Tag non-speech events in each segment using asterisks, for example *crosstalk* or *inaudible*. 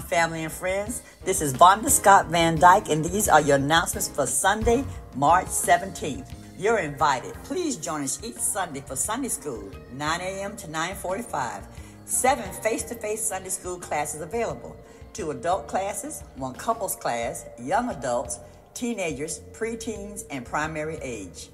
Family and friends. This is Vonda Scott Van Dyke, and these are your announcements for Sunday, March 17th. You're invited. Please join us each Sunday for Sunday School, 9 a.m. to 9:45. Seven face-to-face Sunday school classes available. Two adult classes, one couples class, young adults, teenagers, preteens, and primary age.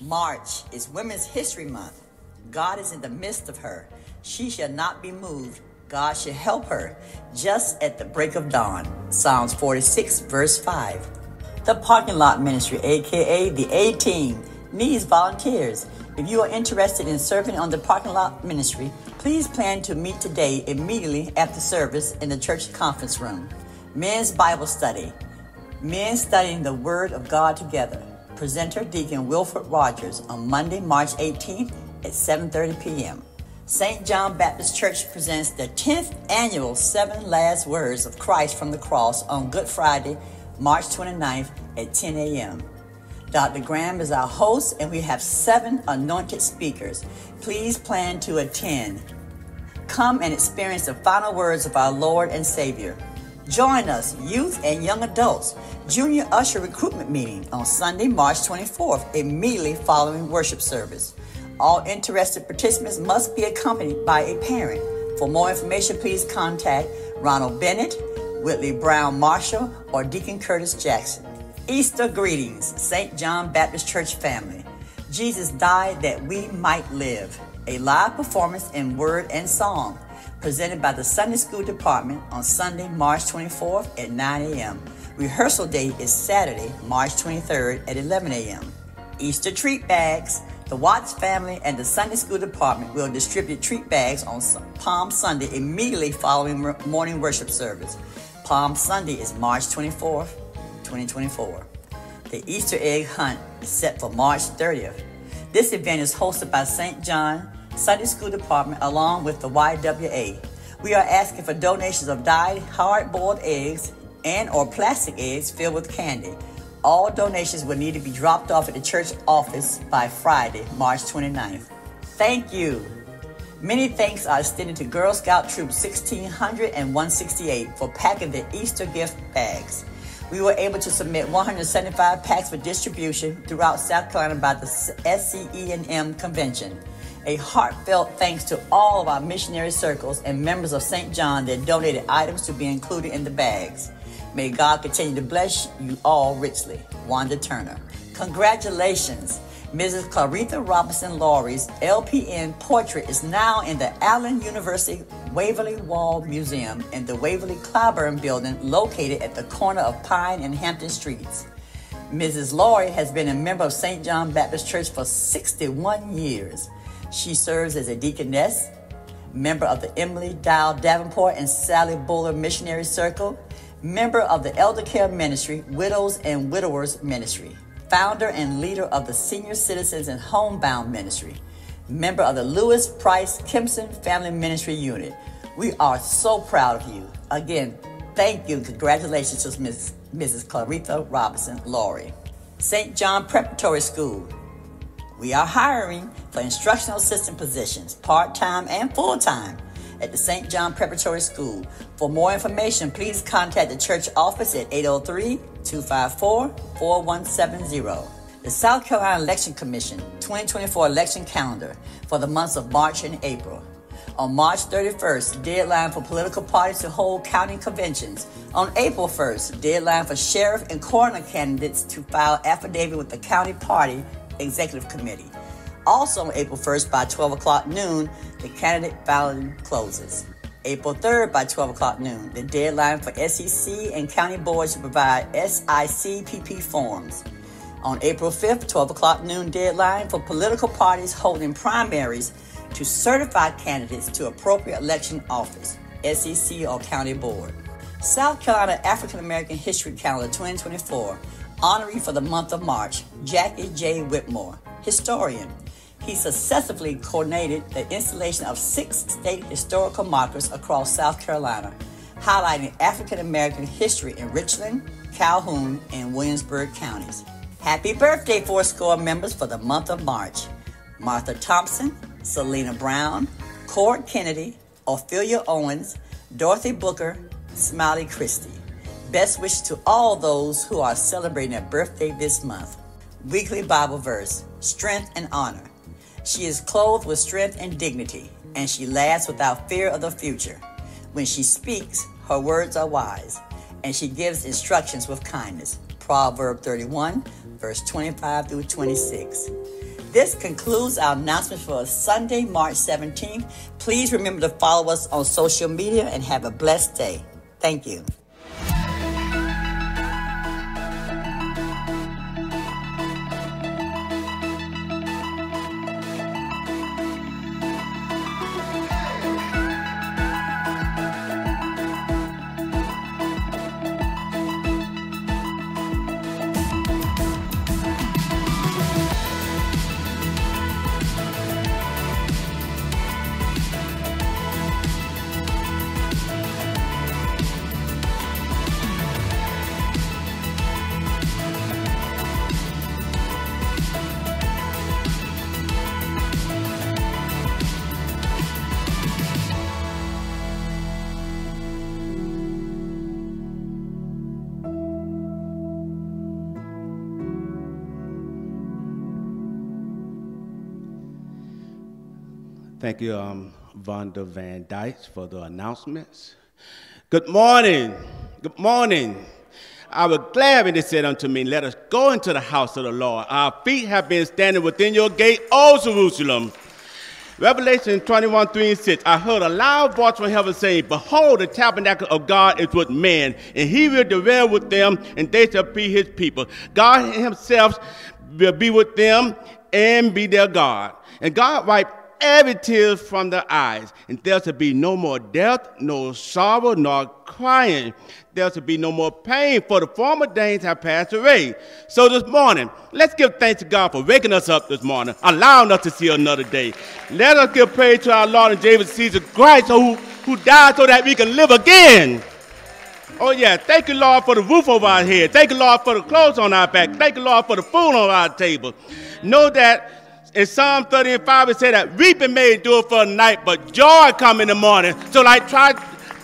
March is Women's History Month. God is in the midst of her. She shall not be moved. God should help her just at the break of dawn. Psalms 46, verse 5. The Parking Lot Ministry, aka the A Team, needs volunteers. If you are interested in serving on the Parking Lot Ministry, please plan to meet today immediately after service in the church conference room. Men's Bible Study. Men studying the Word of God together. Presenter Deacon Wilford Rogers on Monday, March 18th at 7:30 p.m. St. John Baptist Church presents the 10th annual Seven Last Words of Christ from the Cross on Good Friday, March 29th at 10 a.m. Dr. Graham is our host, and we have seven anointed speakers. Please plan to attend. Come and experience the final words of our Lord and Savior. Join us, youth and young adults, Junior Usher Recruitment Meeting on Sunday, March 24th, immediately following worship service. All interested participants must be accompanied by a parent. For more information, please contact Ronald Bennett, Whitley Brown Marshall, or Deacon Curtis Jackson. Easter greetings, St. John Baptist Church family. Jesus died that we might live. A live performance in word and song presented by the Sunday School Department on Sunday, March 24th at 9 a.m. Rehearsal date is Saturday, March 23rd at 11 a.m. Easter treat bags. The Watts family and the Sunday School Department will distribute treat bags on Palm Sunday immediately following morning worship service. Palm Sunday is March 24th, 2024. The Easter egg hunt is set for March 30th. This event is hosted by St. John Sunday School Department along with the YWA. We are asking for donations of dyed hard-boiled eggs and or plastic eggs filled with candy. All donations will need to be dropped off at the church office by Friday, March 29th. Thank you. Many thanks are extended to Girl Scout Troop 1600 and 168 for packing the Easter gift bags. We were able to submit 175 packs for distribution throughout South Carolina by the SCE&M convention. A heartfelt thanks to all of our missionary circles and members of St. John that donated items to be included in the bags. May God continue to bless you all richly. Wanda Turner. Congratulations. Mrs. Claritha Robinson Laurie's LPN portrait is now in the Allen University Waverly Wall Museum in the Waverly Clyburn building located at the corner of Pine and Hampton Streets. Mrs. Laurie has been a member of St. John Baptist Church for 61 years. She serves as a deaconess, member of the Emily Dow Davenport and Sally Buller Missionary Circle, member of the Elder Care Ministry, Widows and Widowers Ministry, founder and leader of the Senior Citizens and Homebound Ministry, member of the Lewis Price Kempson Family Ministry Unit. We are so proud of you. Again, thank you congratulations to Ms. Mrs. Claritha Robinson Laurie. St. John Preparatory School. We are hiring for instructional assistant positions, part time and full time, at the St. John Preparatory School. For more information, please contact the church office at 803 254 4170. The South Carolina Election Commission 2024 election calendar for the months of March and April. On March 31st, deadline for political parties to hold county conventions. On April 1st, deadline for sheriff and coroner candidates to file affidavit with the county party executive committee. Also on April 1st by 12 o'clock noon, the candidate filing closes. April 3rd by 12 o'clock noon, the deadline for SEC and county boards to provide SICPP forms. On April 5th, 12 o'clock noon deadline for political parties holding primaries to certify candidates to appropriate election office, SEC or county board. South Carolina African American History Calendar 2024, honoree for the month of March, Jackie J. Whitmore, historian. He successfully coordinated the installation of six state historical markers across South Carolina, highlighting African American history in Richland, Calhoun, and Williamsburg counties. Happy birthday, four score members for the month of March. Martha Thompson, Selena Brown, Cord Kennedy, Ophelia Owens, Dorothy Booker, Smiley Christie. Best wish to all those who are celebrating a birthday this month. Weekly Bible verse Strength and honor. She is clothed with strength and dignity, and she laughs without fear of the future. When she speaks, her words are wise, and she gives instructions with kindness. Proverb 31, verse 25 through 26. This concludes our announcement for Sunday, March 17th. Please remember to follow us on social media and have a blessed day. Thank you. Thank you, um, Vonda Van Dyke, for the announcements. Good morning. Good morning. I was glad when they said unto me, Let us go into the house of the Lord. Our feet have been standing within your gate, O Jerusalem. Revelation 21, 3 and 6. I heard a loud voice from heaven saying, Behold, the tabernacle of God is with men, and he will dwell with them, and they shall be his people. God himself will be with them and be their God. And God wiped every tear from their eyes, and there shall be no more death, no sorrow, nor crying. There shall be no more pain, for the former days have passed away. So this morning, let's give thanks to God for waking us up this morning, allowing us to see another day. Let us give praise to our Lord and Jesus Christ, who, who died so that we can live again. Oh, yeah. Thank you, Lord, for the roof over our head. Thank you, Lord, for the clothes on our back. Thank you, Lord, for the food on our table. Know that in Psalm 30 and 5, it said that weeping may endure for a night, but joy come in the morning. So, like Tye,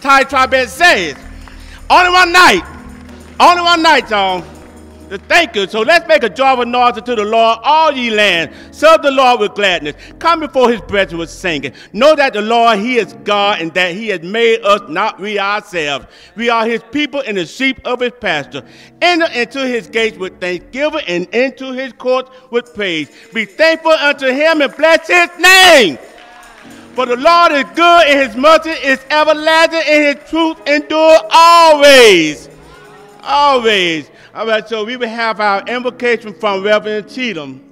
Tye Tribbett says, only one night, only one night, y'all. Thank you. So let's make a joyful noise unto the Lord, all ye land. Serve the Lord with gladness. Come before his presence with singing. Know that the Lord, he is God, and that he has made us, not we ourselves. We are his people and the sheep of his pasture. Enter into his gates with thanksgiving and into his courts with praise. Be thankful unto him and bless his name. For the Lord is good, and his mercy is everlasting, and his truth endure always. Always. All right, so we will have our invocation from Reverend Cheatham.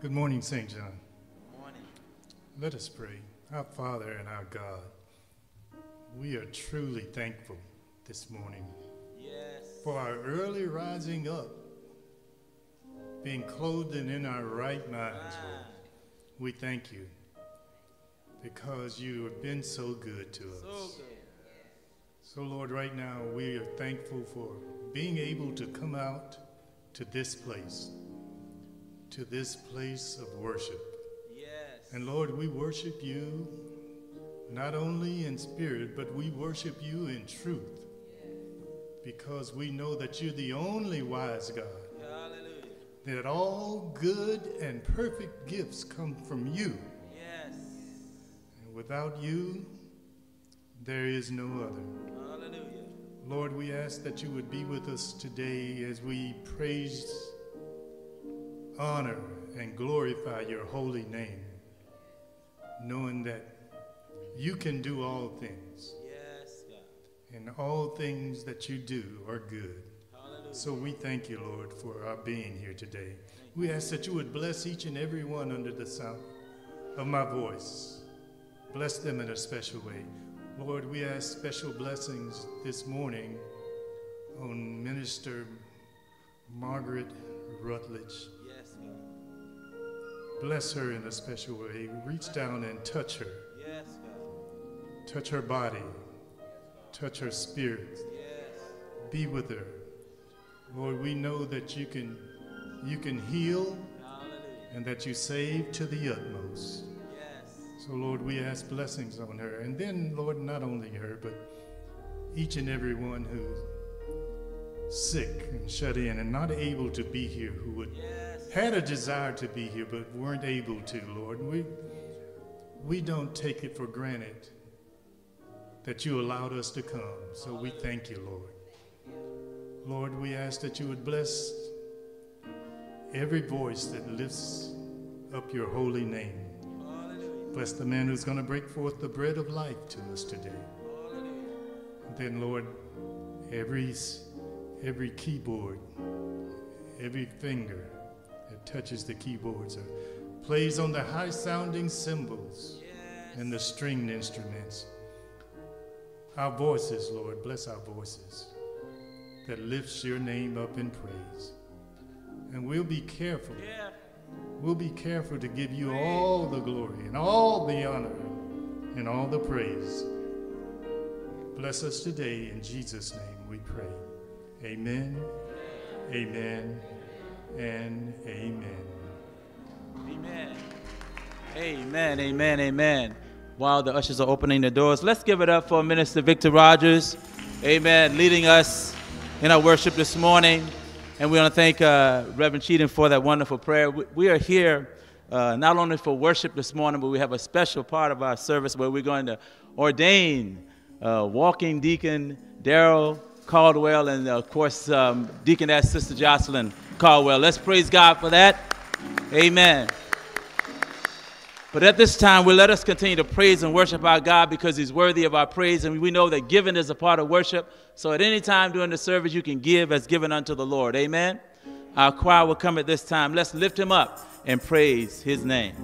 Good morning, St. John. Good morning. Let us pray. Our Father and our God, we are truly thankful this morning for our early rising up, being clothed and in our right minds, Lord. We thank you because you have been so good to us. So, Lord, right now we are thankful for being able to come out to this place, to this place of worship. And Lord, we worship you not only in spirit, but we worship you in truth. Because we know that you're the only wise God. That all good and perfect gifts come from you. And without you, there is no other. Lord, we ask that you would be with us today as we praise, honor, and glorify your holy name, knowing that you can do all things, and all things that you do are good. So we thank you, Lord, for our being here today. We ask that you would bless each and every one under the sound of my voice. Bless them in a special way. Lord, we ask special blessings this morning on Minister Margaret Rutledge. Bless her in a special way. Reach down and touch her. Touch her body. Touch her spirit. Be with her. Lord, we know that you can you can heal and that you save to the utmost. So, Lord, we ask blessings on her. And then, Lord, not only her, but each and every one who's sick and shut in and not able to be here, who would had a desire to be here but weren't able to, Lord. We we don't take it for granted that you allowed us to come. So we thank you, Lord. Lord, we ask that you would bless every voice that lifts up your holy name. Bless the man who's going to break forth the bread of life to us today. Then, Lord, every, every keyboard, every finger that touches the keyboards or plays on the high sounding cymbals and the stringed instruments. Our voices, Lord, bless our voices that lifts your name up in praise. And we'll be careful. We'll be careful to give you all the glory and all the honor and all the praise. Bless us today in Jesus' name we pray. Amen, amen, and amen. Amen. Amen, amen, amen. While the ushers are opening the doors, let's give it up for Minister Victor Rogers. Amen. Leading us in our worship this morning. And we want to thank uh, Reverend Cheatham for that wonderful prayer. We, we are here uh, not only for worship this morning, but we have a special part of our service where we're going to ordain uh, walking deacon Daryl Caldwell and, of course, um, deaconess Sister Jocelyn Caldwell. Let's praise God for that. Amen. But at this time, we'll let us continue to praise and worship our God because He's worthy of our praise. And we know that giving is a part of worship. So at any time during the service, you can give as given unto the Lord. Amen. Our choir will come at this time. Let's lift Him up and praise His name.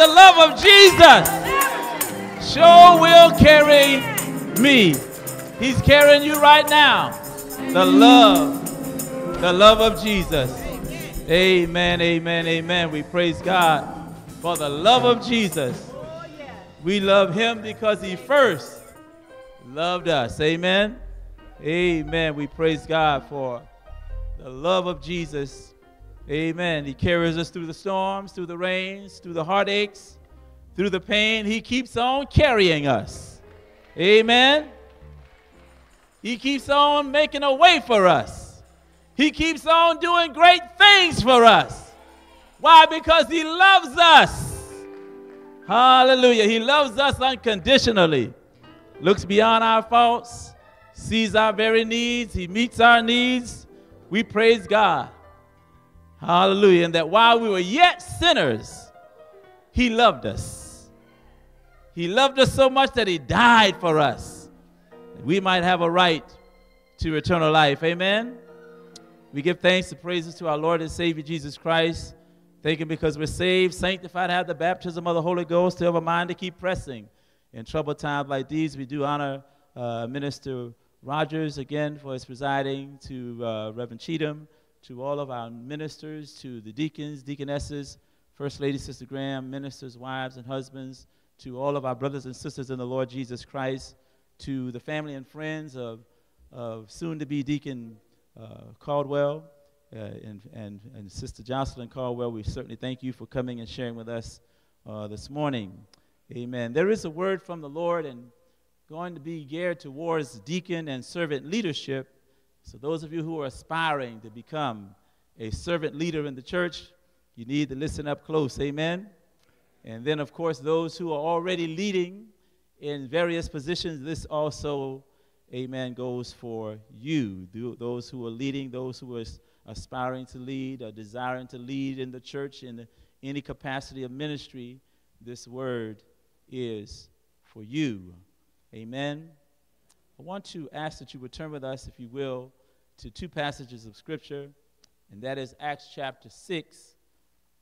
The love of Jesus sure will carry me? He's carrying you right now. The love, the love of Jesus. Amen, amen, amen. We praise God for the love of Jesus. We love him because he first loved us. Amen. Amen. We praise God for the love of Jesus. Amen. He carries us through the storms, through the rains, through the heartaches, through the pain. He keeps on carrying us. Amen. He keeps on making a way for us. He keeps on doing great things for us. Why? Because He loves us. Hallelujah. He loves us unconditionally. Looks beyond our faults, sees our very needs, He meets our needs. We praise God. Hallelujah. And that while we were yet sinners, He loved us. He loved us so much that He died for us. That we might have a right to eternal life. Amen. We give thanks and praises to our Lord and Savior Jesus Christ. Thank Him because we're saved, sanctified, have the baptism of the Holy Ghost, to have a mind to keep pressing. In troubled times like these, we do honor uh, Minister Rogers again for his presiding, to uh, Reverend Cheatham, to all of our ministers, to the deacons, deaconesses, First Lady Sister Graham, ministers, wives, and husbands, to all of our brothers and sisters in the Lord Jesus Christ, to the family and friends of, of soon to be Deacon uh, Caldwell uh, and, and, and Sister Jocelyn Caldwell. We certainly thank you for coming and sharing with us uh, this morning. Amen. There is a word from the Lord and going to be geared towards deacon and servant leadership. So, those of you who are aspiring to become a servant leader in the church, you need to listen up close. Amen. And then, of course, those who are already leading in various positions, this also, amen, goes for you. Those who are leading, those who are aspiring to lead, or desiring to lead in the church in any capacity of ministry, this word is for you. Amen. I want to ask that you would turn with us, if you will, to two passages of Scripture, and that is Acts chapter 6,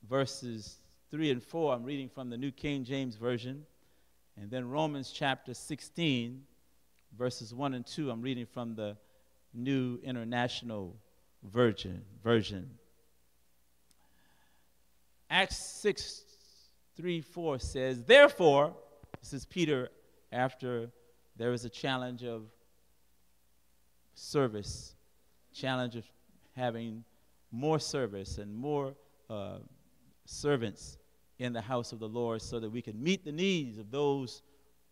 verses 3 and 4. I'm reading from the New King James Version. And then Romans chapter 16, verses 1 and 2. I'm reading from the New International Version. version. Acts 6, 3, 4 says, Therefore, this is Peter after there was a challenge of service, challenge of having more service and more uh, servants in the house of the Lord so that we can meet the needs of those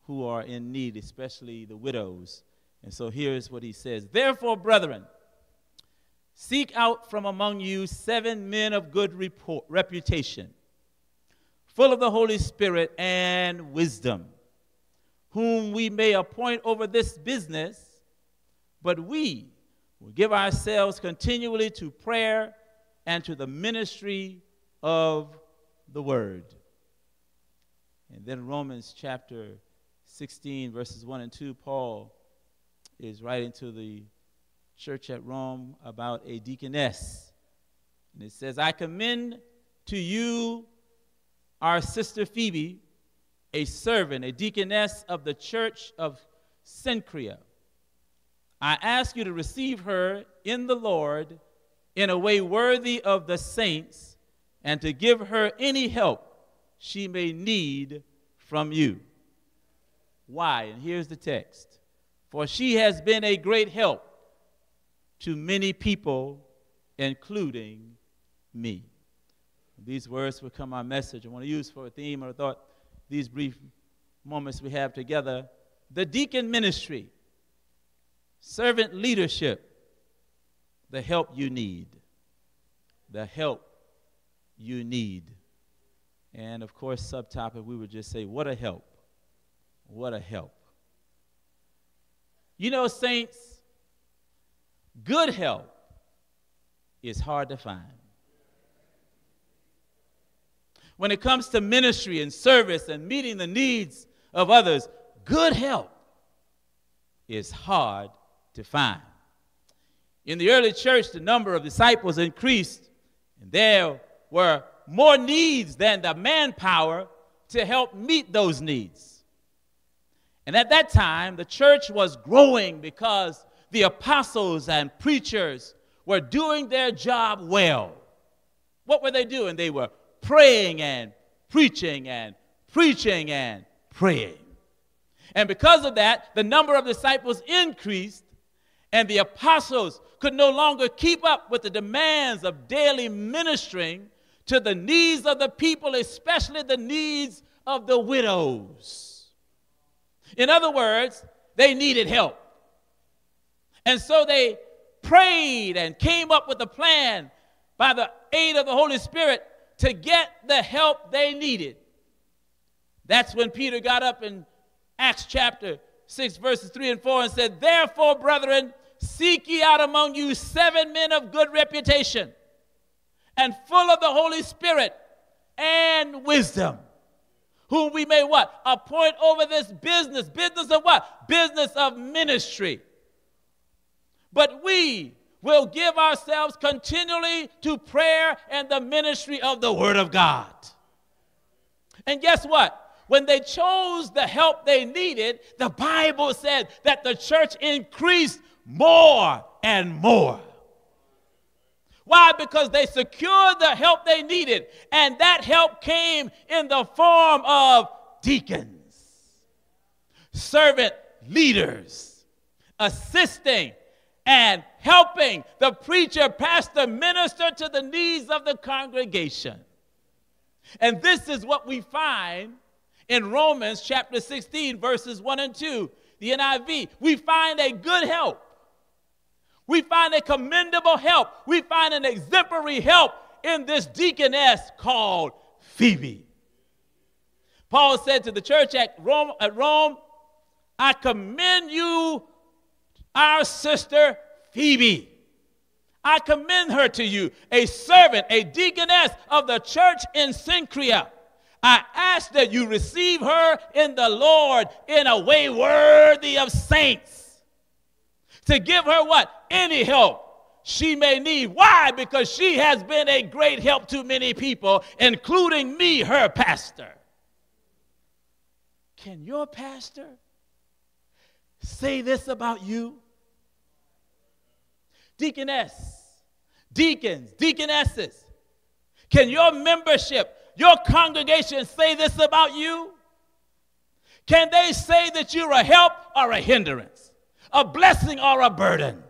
who are in need, especially the widows. And so here's what he says Therefore, brethren, seek out from among you seven men of good report, reputation, full of the Holy Spirit and wisdom, whom we may appoint over this business, but we will give ourselves continually to prayer and to the ministry of the word. And then Romans chapter 16, verses 1 and 2, Paul is writing to the church at Rome about a deaconess. And it says, I commend to you our sister Phoebe, a servant, a deaconess of the church of Cenchrea. I ask you to receive her in the Lord in a way worthy of the saints and to give her any help she may need from you. Why? And here's the text. For she has been a great help to many people, including me. These words become our message. I want to use for a theme, or I thought these brief moments we have together the deacon ministry, servant leadership, the help you need. The help you need. And of course, subtopic, we would just say, What a help! What a help. You know, saints, good help is hard to find. When it comes to ministry and service and meeting the needs of others, good help is hard to find. In the early church, the number of disciples increased, and there were more needs than the manpower to help meet those needs. And at that time, the church was growing because the apostles and preachers were doing their job well. What were they doing? They were praying and preaching and preaching and praying. And because of that, the number of disciples increased, and the apostles could no longer keep up with the demands of daily ministering to the needs of the people, especially the needs of the widows. In other words, they needed help. And so they prayed and came up with a plan by the aid of the Holy Spirit to get the help they needed. That's when Peter got up in Acts chapter 6, verses 3 and 4, and said, Therefore, brethren, seek ye out among you seven men of good reputation and full of the Holy Spirit and wisdom, whom we may what? Appoint over this business. Business of what? Business of ministry. But we will give ourselves continually to prayer and the ministry of the Word of God. And guess what? When they chose the help they needed, the Bible said that the church increased more and more. Why? Because they secured the help they needed, and that help came in the form of deacons, servant leaders, assisting and helping the preacher, pastor, minister to the needs of the congregation. And this is what we find in Romans chapter 16, verses 1 and 2, the NIV. We find a good help. We find a commendable help. We find an exemplary help in this deaconess called Phoebe. Paul said to the church at Rome, at Rome I commend you, our sister Phoebe. I commend her to you, a servant, a deaconess of the church in Cenchrea. I ask that you receive her in the Lord in a way worthy of saints. To give her what? Any help she may need. Why? Because she has been a great help to many people, including me, her pastor. Can your pastor say this about you? Deaconess, deacons, deaconesses, can your membership, your congregation say this about you? Can they say that you're a help or a hindrance, a blessing or a burden?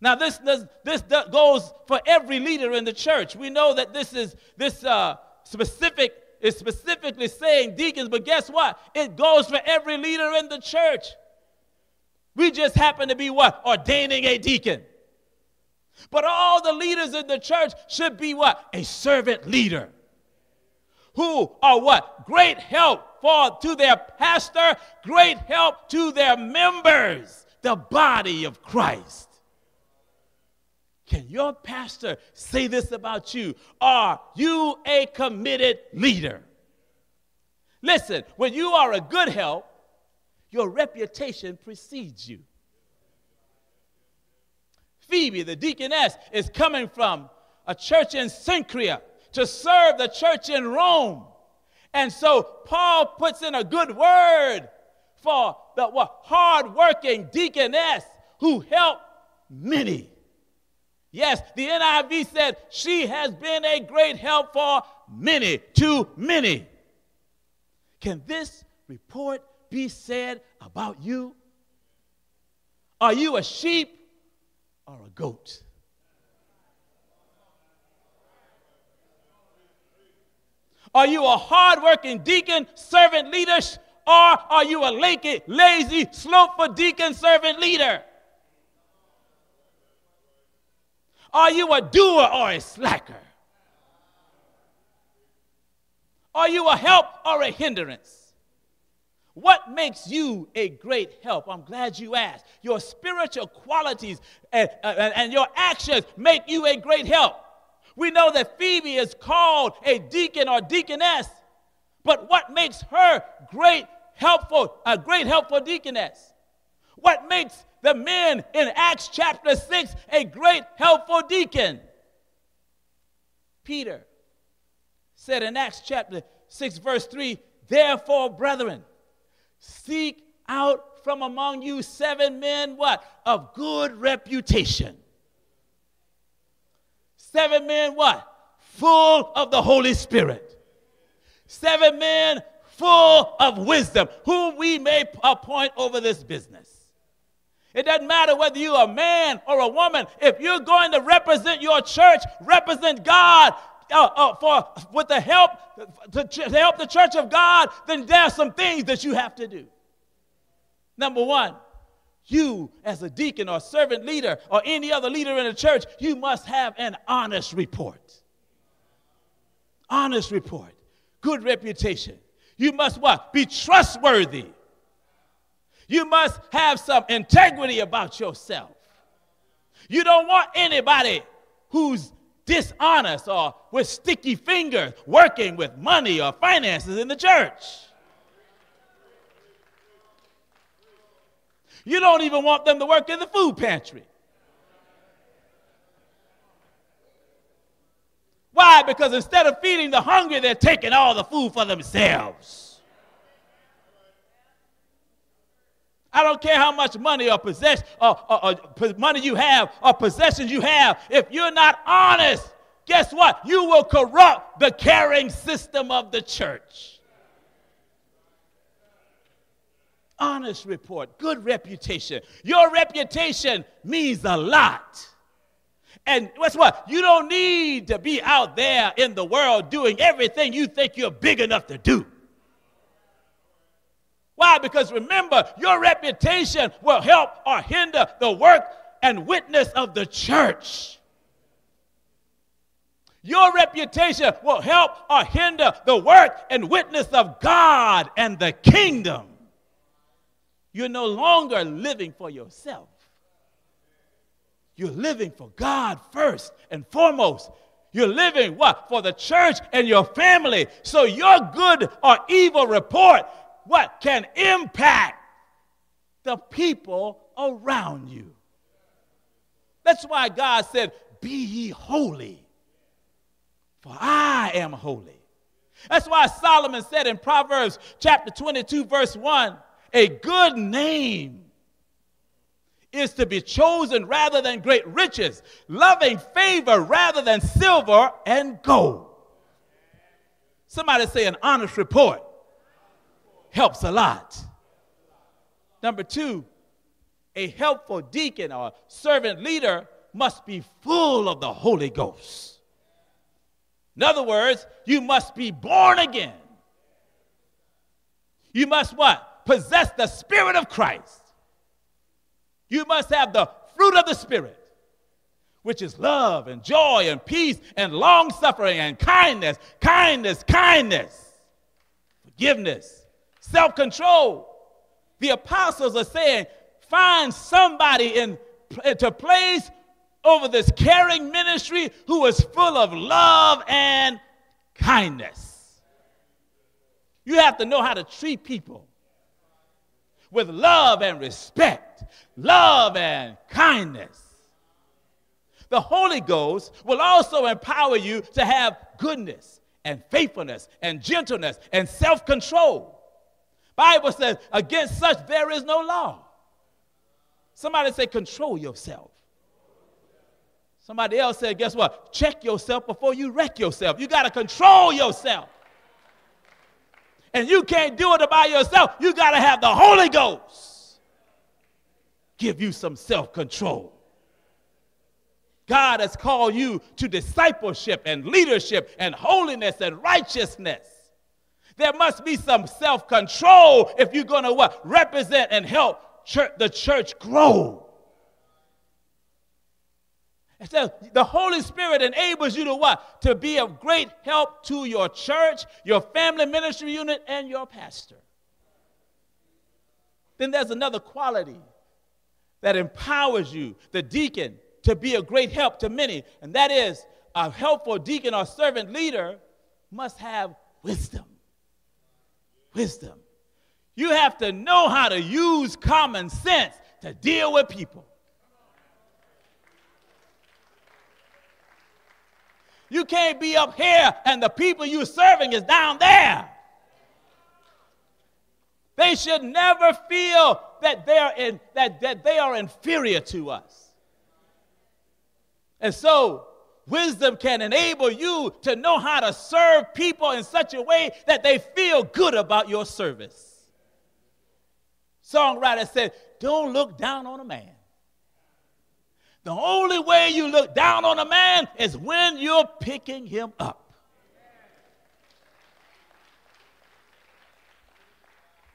Now, this, this, this goes for every leader in the church. We know that this is this uh, specific is specifically saying deacons, but guess what? It goes for every leader in the church. We just happen to be what? Ordaining a deacon. But all the leaders in the church should be what? A servant leader. Who are what? Great help for to their pastor, great help to their members, the body of Christ. Can your pastor say this about you? Are you a committed leader? Listen, when you are a good help, your reputation precedes you. Phoebe, the deaconess, is coming from a church in Cenchrea to serve the church in Rome. And so Paul puts in a good word for the what, hardworking deaconess who helped many. Yes, the NIV said she has been a great help for many, too many. Can this report be said about you? Are you a sheep or a goat? Are you a hardworking deacon, servant leader, or are you a lazy, lazy, slothful deacon, servant leader? Are you a doer or a slacker? Are you a help or a hindrance? What makes you a great help? I'm glad you asked. Your spiritual qualities and, uh, and your actions make you a great help. We know that Phoebe is called a deacon or deaconess, but what makes her great helpful, a great helpful deaconess? What makes the men in Acts chapter 6 a great helpful deacon. Peter said in Acts chapter 6, verse 3 Therefore, brethren, seek out from among you seven men, what? Of good reputation. Seven men, what? Full of the Holy Spirit. Seven men full of wisdom, whom we may appoint over this business. It doesn't matter whether you're a man or a woman. If you're going to represent your church, represent God uh, uh, for with the help to, to help the church of God, then there are some things that you have to do. Number one, you as a deacon or servant leader or any other leader in the church, you must have an honest report. Honest report, good reputation. You must what? Be trustworthy. You must have some integrity about yourself. You don't want anybody who's dishonest or with sticky fingers working with money or finances in the church. You don't even want them to work in the food pantry. Why? Because instead of feeding the hungry, they're taking all the food for themselves. I don't care how much money or possession uh, uh, uh, or, or, or money you have or possessions you have. If you're not honest, guess what? You will corrupt the caring system of the church. Honest report, good reputation. Your reputation means a lot. And guess what? You don't need to be out there in the world doing everything you think you're big enough to do. Why? Because remember, your reputation will help or hinder the work and witness of the church. Your reputation will help or hinder the work and witness of God and the kingdom. You're no longer living for yourself. You're living for God first and foremost. You're living what? For the church and your family. So your good or evil report, what can impact the people around you. That's why God said, Be ye holy, for I am holy. That's why Solomon said in Proverbs chapter 22, verse 1 a good name is to be chosen rather than great riches, loving favor rather than silver and gold. Somebody say an honest report helps a lot. Number two, a helpful deacon or servant leader must be full of the Holy Ghost. In other words, you must be born again. You must what? Possess the Spirit of Christ. You must have the fruit of the Spirit, which is love and joy and peace and long suffering and kindness, kindness, kindness, forgiveness, self control. The apostles are saying, find somebody in, to place over this caring ministry who is full of love and kindness. You have to know how to treat people with love and respect, love and kindness. The Holy Ghost will also empower you to have goodness and faithfulness and gentleness and self-control. Bible says, against such there is no law. Somebody say, control yourself. Somebody else said, guess what? Check yourself before you wreck yourself. You got to control yourself. And you can't do it by yourself. You got to have the Holy Ghost give you some self control. God has called you to discipleship and leadership and holiness and righteousness. There must be some self control if you're going to what? Represent and help church, the church grow. It says the Holy Spirit enables you to what? To be of great help to your church, your family ministry unit, and your pastor. Then there's another quality that empowers you, the deacon, to be a great help to many, and that is a helpful deacon or servant leader must have wisdom. Wisdom. You have to know how to use common sense to deal with people. You can't be up here and the people you're serving is down there. They should never feel that they are, in, that, that they are inferior to us. And so, wisdom can enable you to know how to serve people in such a way that they feel good about your service. Songwriter said, Don't look down on a man. The only way you look down on a man is when you're picking him up.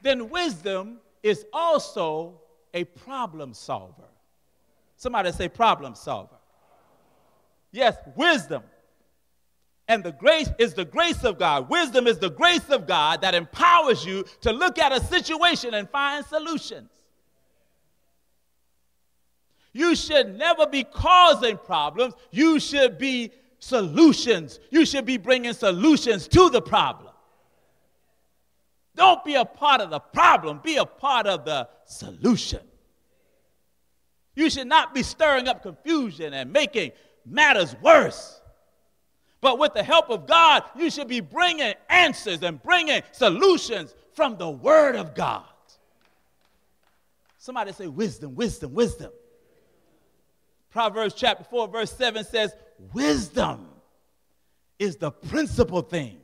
Then wisdom is also a problem solver. Somebody say problem solver. Yes, wisdom. And the grace is the grace of God. Wisdom is the grace of God that empowers you to look at a situation and find solutions. You should never be causing problems. You should be solutions. You should be bringing solutions to the problem. Don't be a part of the problem, be a part of the solution. You should not be stirring up confusion and making matters worse. But with the help of God, you should be bringing answers and bringing solutions from the Word of God. Somebody say, wisdom, wisdom, wisdom. Proverbs chapter 4, verse 7 says, Wisdom is the principal thing.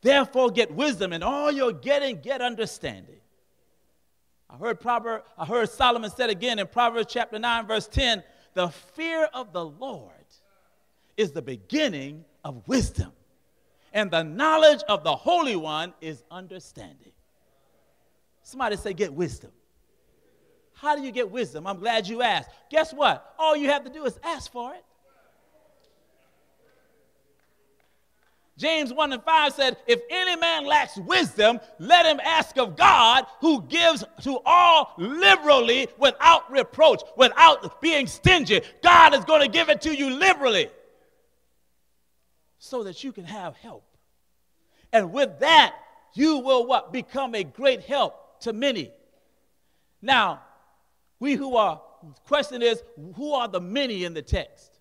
Therefore, get wisdom, and all you're getting, get understanding. I heard Proverb, I heard Solomon said again in Proverbs chapter 9, verse 10, the fear of the Lord is the beginning of wisdom, and the knowledge of the Holy One is understanding. Somebody say, get wisdom. How do you get wisdom? I'm glad you asked. Guess what? All you have to do is ask for it. James 1 and 5 said, If any man lacks wisdom, let him ask of God, who gives to all liberally without reproach, without being stingy. God is going to give it to you liberally so that you can have help. And with that, you will what? Become a great help to many. Now, we who are, question is, who are the many in the text?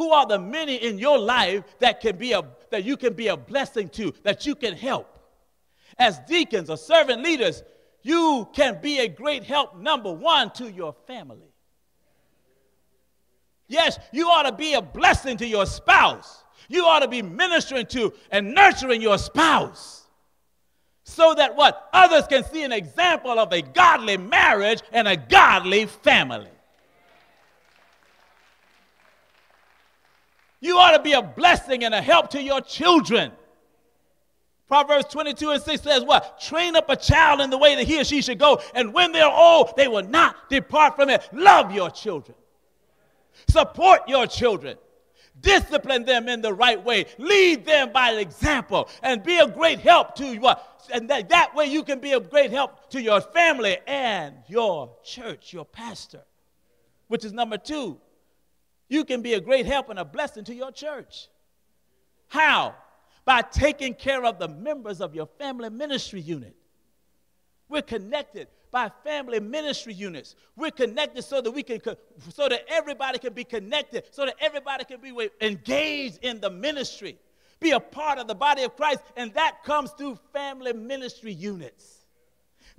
Who are the many in your life that can be a that you can be a blessing to, that you can help? As deacons or servant leaders, you can be a great help, number one, to your family. Yes, you ought to be a blessing to your spouse. You ought to be ministering to and nurturing your spouse. So that what? Others can see an example of a godly marriage and a godly family. You ought to be a blessing and a help to your children. Proverbs 22 and 6 says, What? Train up a child in the way that he or she should go, and when they're old, they will not depart from it. Love your children, support your children, discipline them in the right way, lead them by example, and be a great help to what? And that, that way you can be a great help to your family and your church, your pastor, which is number two you can be a great help and a blessing to your church. How? By taking care of the members of your family ministry unit. We're connected by family ministry units. We're connected so that we can, so that everybody can be connected, so that everybody can be engaged in the ministry, be a part of the body of Christ, and that comes through family ministry units.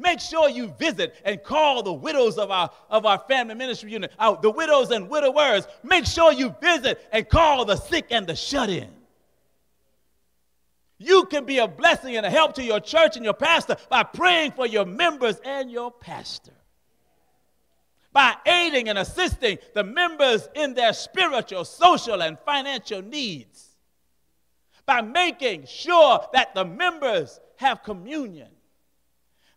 Make sure you visit and call the widows of our, of our family ministry unit, uh, the widows and widowers. Make sure you visit and call the sick and the shut in. You can be a blessing and a help to your church and your pastor by praying for your members and your pastor. By aiding and assisting the members in their spiritual, social, and financial needs. By making sure that the members have communion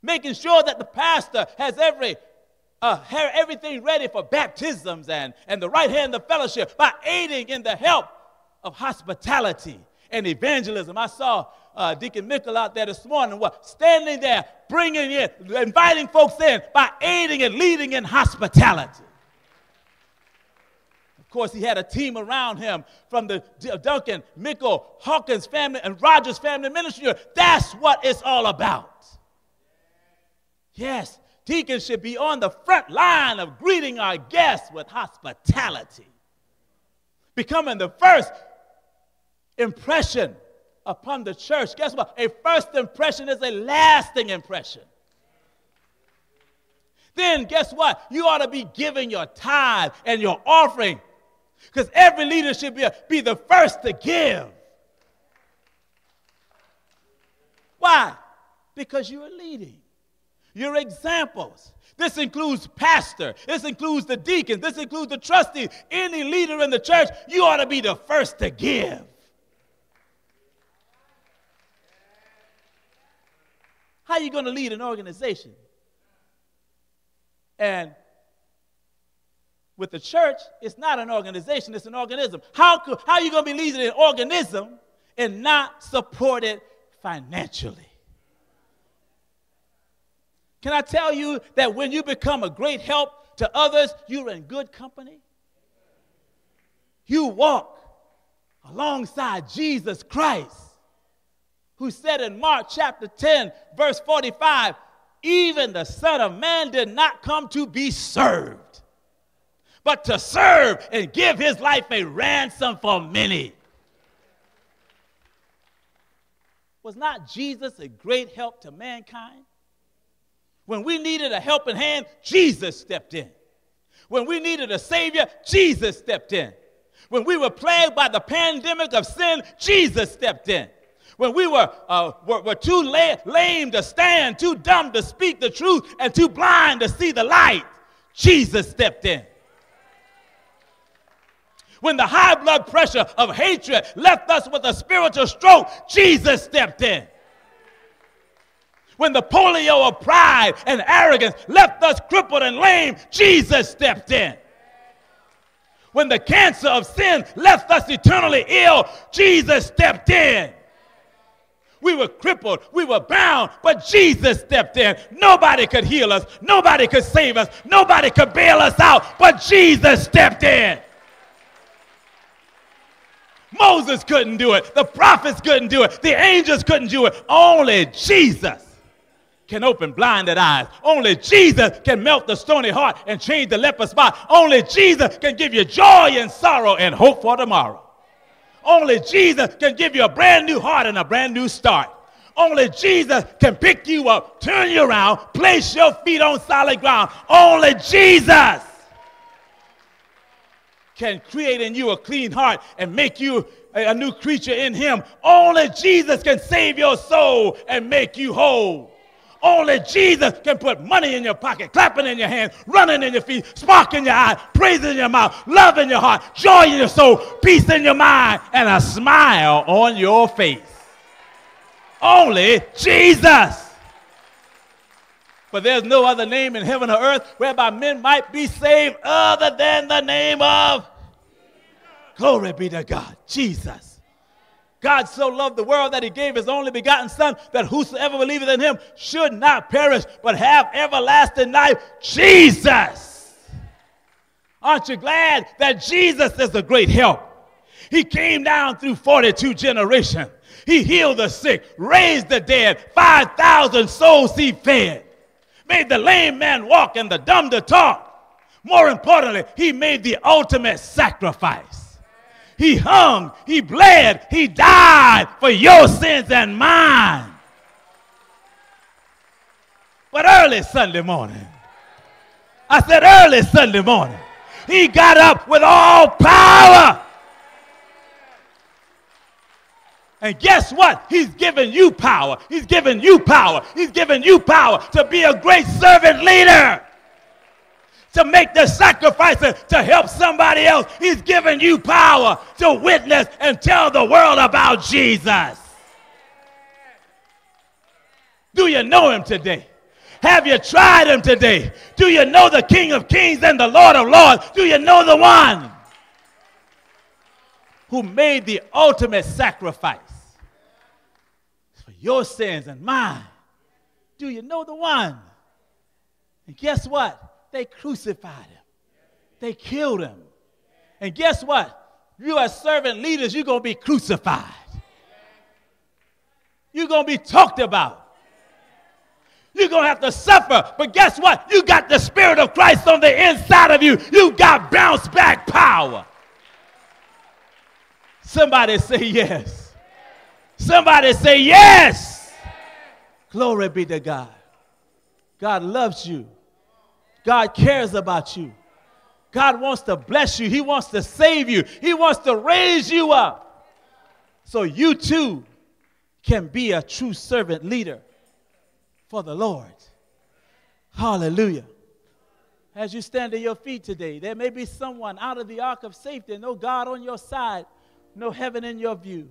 making sure that the pastor has every uh, everything ready for baptisms and, and the right hand of fellowship by aiding in the help of hospitality and evangelism. I saw uh, Deacon Mickle out there this morning, what, standing there, bringing in, inviting folks in by aiding and leading in hospitality. Of course, he had a team around him from the Duncan, Mickle, Hawkins family, and Rogers family ministry. That's what it's all about. Yes, Deacons should be on the front line of greeting our guests with hospitality, becoming the first impression upon the church. Guess what? A first impression is a lasting impression. Then, guess what? You ought to be giving your tithe and your offering because every leader should be, be the first to give. Why? Because you are leading. You're examples. This includes pastor. This includes the deacons. This includes the trustee. Any leader in the church, you ought to be the first to give. How are you going to lead an organization? And with the church, it's not an organization, it's an organism. How, could, how are you going to be leading an organism and not support it financially? Can I tell you that when you become a great help to others, you're in good company? You walk alongside Jesus Christ, who said in Mark chapter 10, verse 45, even the Son of Man did not come to be served, but to serve and give his life a ransom for many. Was not Jesus a great help to mankind? When we needed a helping hand, Jesus stepped in. When we needed a Savior, Jesus stepped in. When we were plagued by the pandemic of sin, Jesus stepped in. When we were, uh, were, were too la- lame to stand, too dumb to speak the truth, and too blind to see the light, Jesus stepped in. When the high blood pressure of hatred left us with a spiritual stroke, Jesus stepped in. When the polio of pride and arrogance left us crippled and lame, Jesus stepped in. When the cancer of sin left us eternally ill, Jesus stepped in. We were crippled, we were bound, but Jesus stepped in. Nobody could heal us, nobody could save us, nobody could bail us out, but Jesus stepped in. Moses couldn't do it, the prophets couldn't do it, the angels couldn't do it. Only Jesus can open blinded eyes. Only Jesus can melt the stony heart and change the leper spot. Only Jesus can give you joy and sorrow and hope for tomorrow. Only Jesus can give you a brand new heart and a brand new start. Only Jesus can pick you up, turn you around, place your feet on solid ground. Only Jesus can create in you a clean heart and make you a, new creature in Him. Only Jesus can save your soul and make you whole. Only Jesus can put money in your pocket, clapping in your hands, running in your feet, spark in your eye, praise in your mouth, love in your heart, joy in your soul, peace in your mind, and a smile on your face. Only Jesus. For there's no other name in heaven or earth whereby men might be saved other than the name of. Glory be to God, Jesus. God so loved the world that he gave his only begotten Son, that whosoever believeth in him should not perish, but have everlasting life. Jesus. Aren't you glad that Jesus is a great help? He came down through 42 generations. He healed the sick, raised the dead, 5,000 souls he fed, made the lame man walk and the dumb to talk. More importantly, he made the ultimate sacrifice. He hung, he bled, he died for your sins and mine. But early Sunday morning, I said early Sunday morning, he got up with all power. And guess what? He's given you power. He's given you power. He's given you power to be a great servant leader to make the sacrifices to help somebody else. He's given you power to witness and tell the world about Jesus. Do you know him today? Have you tried him today? Do you know the King of Kings and the Lord of Lords? Do you know the one who made the ultimate sacrifice for your sins and mine? Do you know the one? And guess what? They crucified him. They killed him. And guess what? You as servant leaders, you're going to be crucified. You're going to be talked about. You're going to have to suffer. But guess what? You got the Spirit of Christ on the inside of you. You got bounce back power. Somebody say yes. Somebody say yes. Glory be to God. God loves you. God cares about you. God wants to bless you. He wants to save you. He wants to raise you up. So you too can be a true servant leader for the Lord. Hallelujah. As you stand to your feet today, there may be someone out of the ark of safety, no God on your side, no heaven in your view.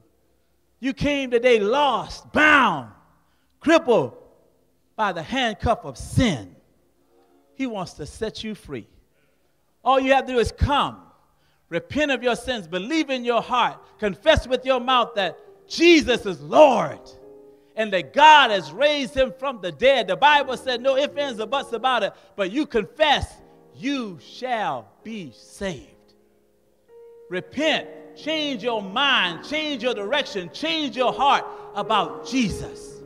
You came today lost, bound, crippled by the handcuff of sin. He wants to set you free. All you have to do is come, repent of your sins, believe in your heart, confess with your mouth that Jesus is Lord and that God has raised him from the dead. The Bible said, no ifs, ands, or buts about it, but you confess, you shall be saved. Repent, change your mind, change your direction, change your heart about Jesus.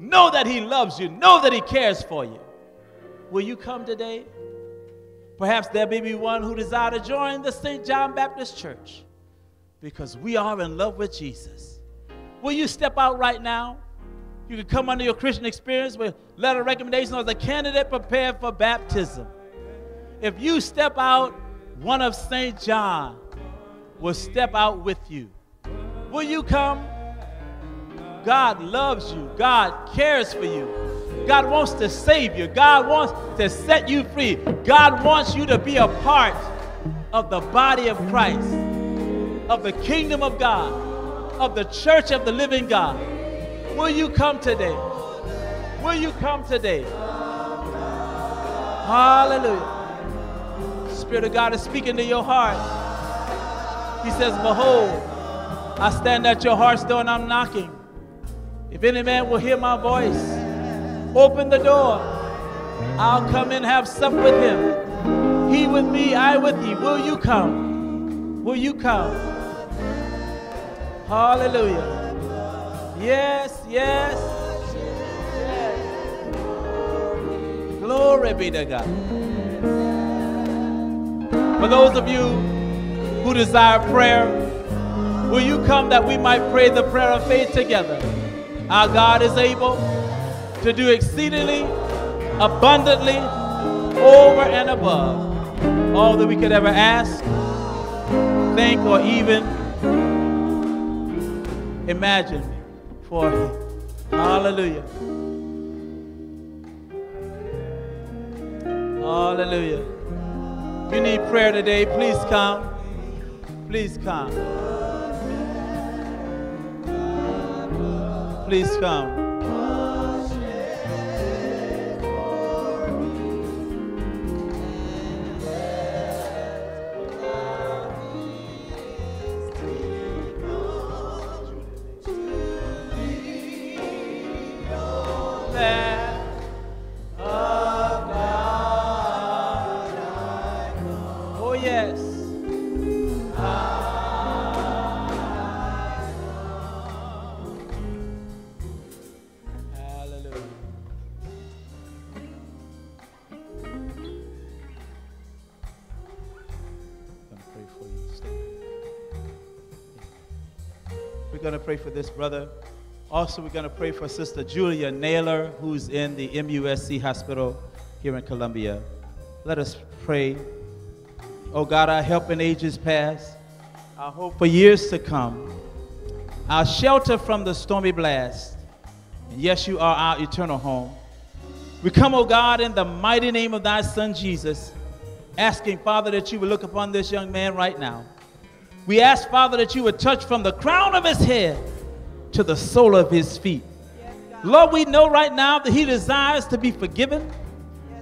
Know that he loves you, know that he cares for you. Will you come today? Perhaps there may be one who desire to join the St. John Baptist Church because we are in love with Jesus. Will you step out right now? You can come under your Christian experience with letter recommendation as a candidate prepared for baptism. If you step out, one of St. John will step out with you. Will you come? God loves you. God cares for you. God wants to save you. God wants to set you free. God wants you to be a part of the body of Christ, of the kingdom of God, of the church of the living God. Will you come today? Will you come today? Hallelujah. Spirit of God is speaking to your heart. He says, Behold, I stand at your heart's door and I'm knocking. If any man will hear my voice, open the door. I'll come and have supper with him. He with me, I with you. Will you come? Will you come? Hallelujah. Yes, yes, yes. Glory be to God. For those of you who desire prayer, will you come that we might pray the prayer of faith together? Our God is able to do exceedingly, abundantly, over and above all that we could ever ask, think, or even imagine for Him. Hallelujah. Hallelujah. If you need prayer today, please come. Please come. Please come. For this brother. Also, we're going to pray for Sister Julia Naylor, who's in the MUSC hospital here in Columbia. Let us pray. Oh God, our help in ages past, our hope for years to come, our shelter from the stormy blast. And yes, you are our eternal home. We come, oh God, in the mighty name of thy Son Jesus, asking, Father, that you would look upon this young man right now. We ask, Father, that you would touch from the crown of his head to the sole of his feet. Lord, we know right now that he desires to be forgiven,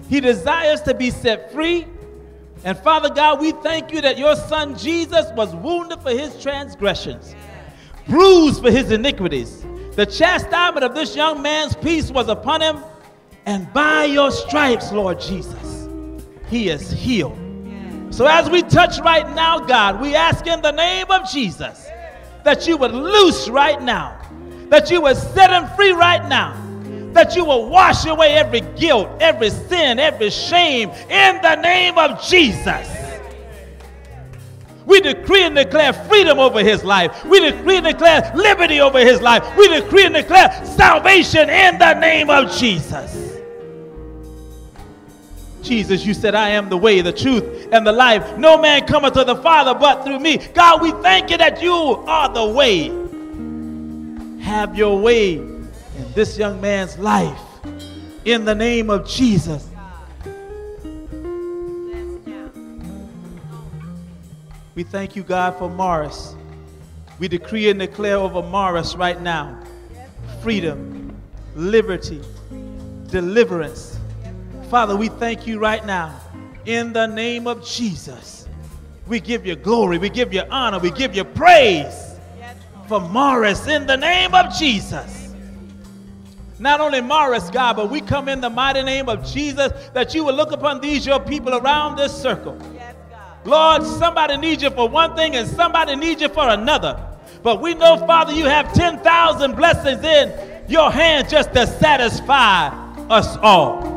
he desires to be set free. And Father God, we thank you that your son Jesus was wounded for his transgressions, bruised for his iniquities. The chastisement of this young man's peace was upon him, and by your stripes, Lord Jesus, he is healed. So as we touch right now, God, we ask in the name of Jesus that you would loose right now, that you would set him free right now, that you will wash away every guilt, every sin, every shame in the name of Jesus. We decree and declare freedom over his life. We decree and declare liberty over his life. We decree and declare salvation in the name of Jesus. Jesus, you said, I am the way, the truth, and the life. No man cometh to the Father but through me. God, we thank you that you are the way. Have your way in this young man's life. In the name of Jesus. We thank you, God, for Morris. We decree and declare over Morris right now freedom, liberty, deliverance. Father, we thank you right now in the name of Jesus. We give you glory, we give you honor, we give you praise for Morris in the name of Jesus. Not only Morris, God, but we come in the mighty name of Jesus that you will look upon these, your people around this circle. Lord, somebody needs you for one thing and somebody needs you for another. But we know, Father, you have 10,000 blessings in your hand just to satisfy us all.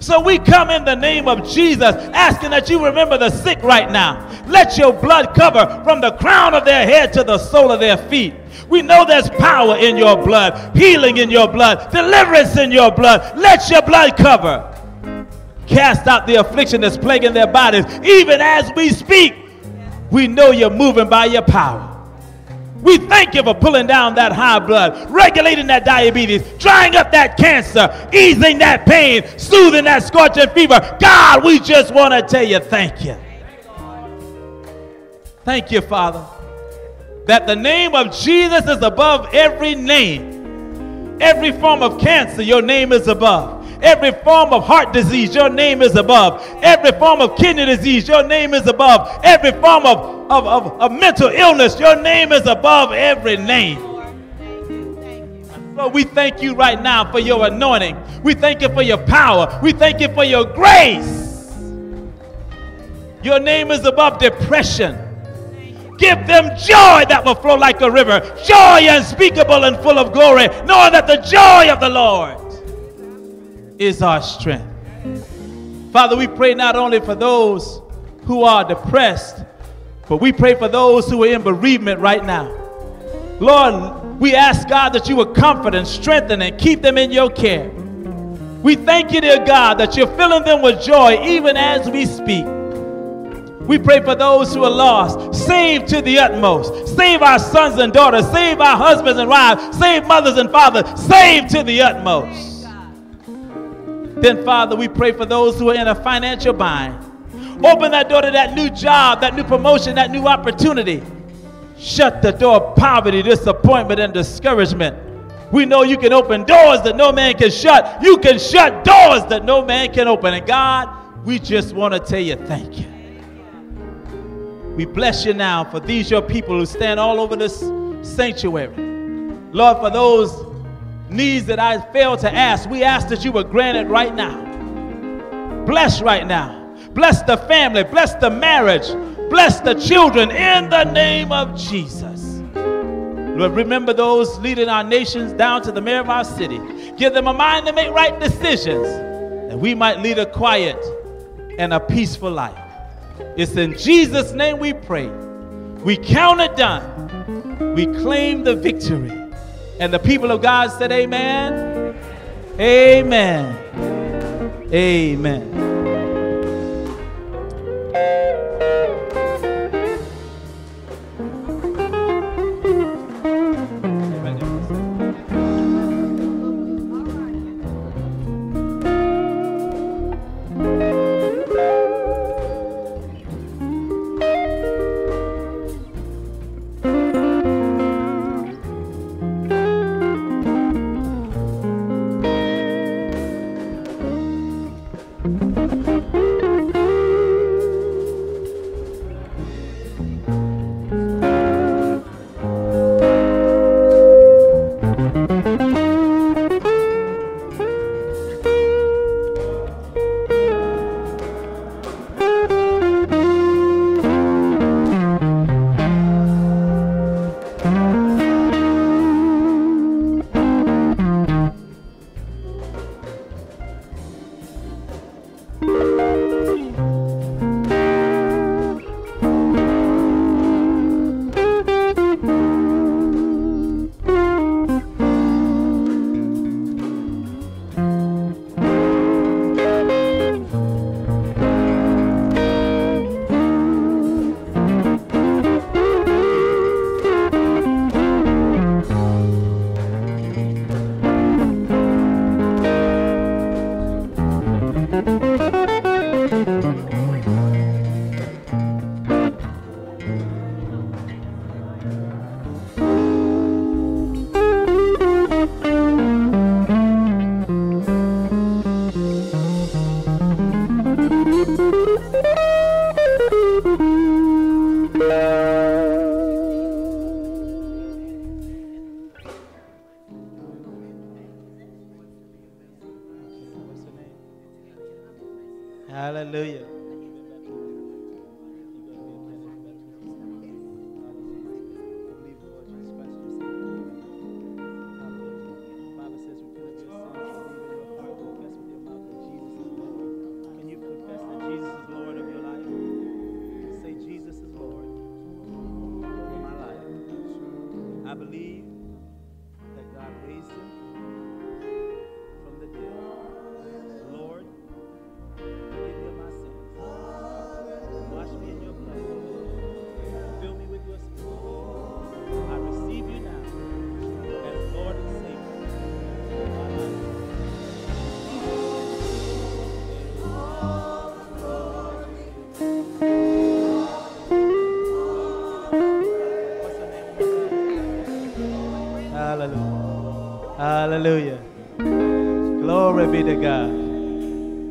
So we come in the name of Jesus, asking that you remember the sick right now. Let your blood cover from the crown of their head to the sole of their feet. We know there's power in your blood, healing in your blood, deliverance in your blood. Let your blood cover. Cast out the affliction that's plaguing their bodies. Even as we speak, we know you're moving by your power. We thank you for pulling down that high blood, regulating that diabetes, drying up that cancer, easing that pain, soothing that scorching fever. God, we just want to tell you thank you. Thank you, Father, that the name of Jesus is above every name. Every form of cancer, your name is above. Every form of heart disease, your name is above. Every form of kidney disease, your name is above. Every form of, of, of, of mental illness, your name is above every name. Lord, we thank you right now for your anointing. We thank you for your power. We thank you for your grace. Your name is above depression. Give them joy that will flow like a river, joy unspeakable and full of glory, knowing that the joy of the Lord is our strength. Father, we pray not only for those who are depressed, but we pray for those who are in bereavement right now. Lord, we ask God that you would comfort and strengthen and keep them in your care. We thank you, dear God, that you're filling them with joy even as we speak. We pray for those who are lost. Save to the utmost. Save our sons and daughters. Save our husbands and wives. Save mothers and fathers. Save to the utmost. Then, Father, we pray for those who are in a financial bind. Open that door to that new job, that new promotion, that new opportunity. Shut the door of poverty, disappointment, and discouragement. We know you can open doors that no man can shut. You can shut doors that no man can open. And God, we just want to tell you thank you. We bless you now for these your people who stand all over this sanctuary. Lord, for those needs that I failed to ask, we ask that you would grant it right now. Bless right now. Bless the family. Bless the marriage. Bless the children in the name of Jesus. Lord, remember those leading our nations down to the mayor of our city. Give them a mind to make right decisions that we might lead a quiet and a peaceful life. It's in Jesus' name we pray. We count it done. We claim the victory. And the people of God said, Amen. Amen. Amen.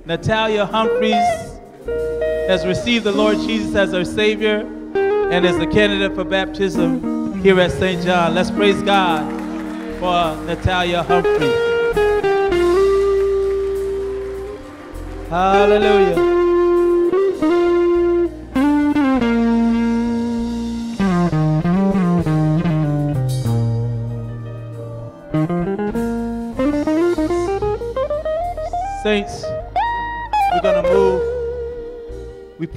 Natalia Humphreys has received the Lord Jesus as her Savior and is a candidate for baptism here at St. John. Let's praise God for Natalia Humphreys. Hallelujah.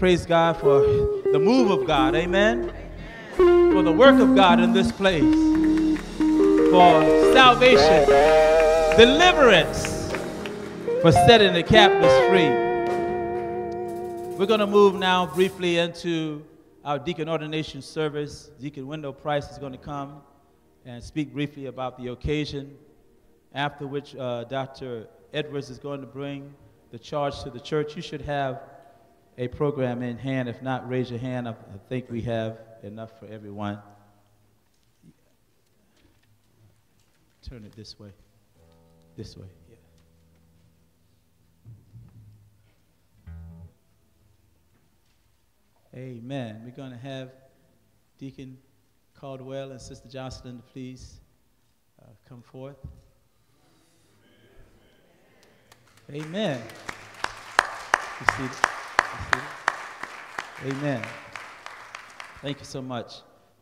Praise God for the move of God. Amen. For the work of God in this place. For salvation, deliverance, for setting the captives free. We're going to move now briefly into our deacon ordination service. Deacon Wendell Price is going to come and speak briefly about the occasion, after which uh, Dr. Edwards is going to bring the charge to the church. You should have a program in hand. If not, raise your hand. I, think we have enough for everyone. Turn it this way. This way. Yeah. Amen. We're going to have Deacon Caldwell and Sister Jocelyn to please uh, come forth. Amen. Be seated. Amen. Thank you so much.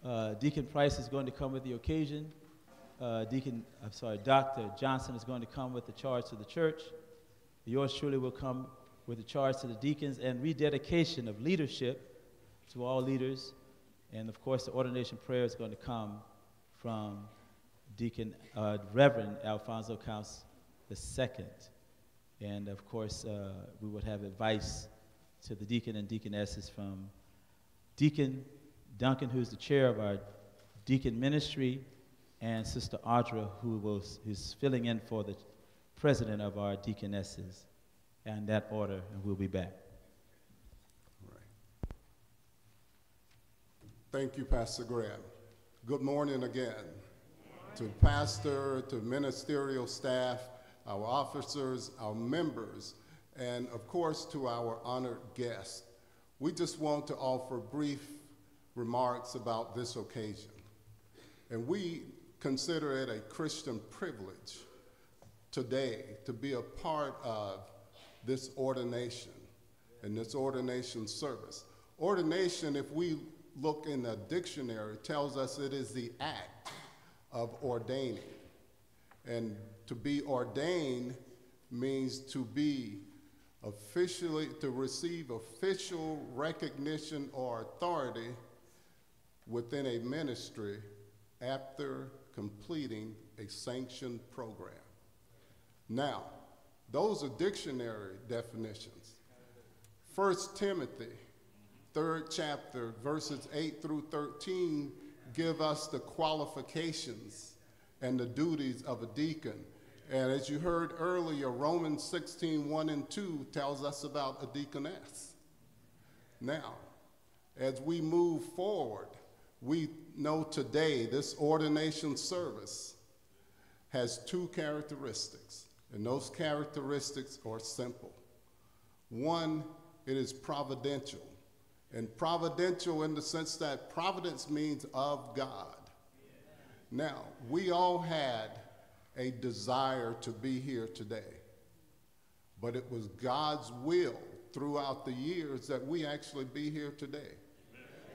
Uh, Deacon Price is going to come with the occasion. Uh, Deacon, I'm sorry, Dr. Johnson is going to come with the charge to the church. Yours truly will come with the charge to the deacons and rededication of leadership to all leaders. And of course, the ordination prayer is going to come from Deacon uh, Reverend Alfonso Counts II. And of course, uh, we would have advice to the deacon and deaconesses from Deacon Duncan, who's the chair of our deacon ministry, and Sister Audra, who was, who's filling in for the president of our deaconesses. And that order, and we'll be back. Thank you, Pastor Graham. Good morning again to pastor, to ministerial staff, our officers, our members, and of course to our honored guests. We just want to offer brief remarks about this occasion. And we consider it a Christian privilege today to be a part of this ordination and this ordination service. Ordination, if we look in the dictionary, tells us it is the act of ordaining. And to be ordained means to be officially, to receive official recognition or authority within a ministry after completing a sanctioned program. Now, those are dictionary definitions. 1 Timothy, third chapter, verses 8 through 13, give us the qualifications and the duties of a deacon. And as you heard earlier, Romans 16, 1 and 2 tells us about a deaconess. Now, as we move forward, we know today this ordination service has two characteristics, and those characteristics are simple. One, it is providential, and providential in the sense that providence means of God. Now, we all had a desire to be here today, but it was God's will throughout the years that we actually be here today.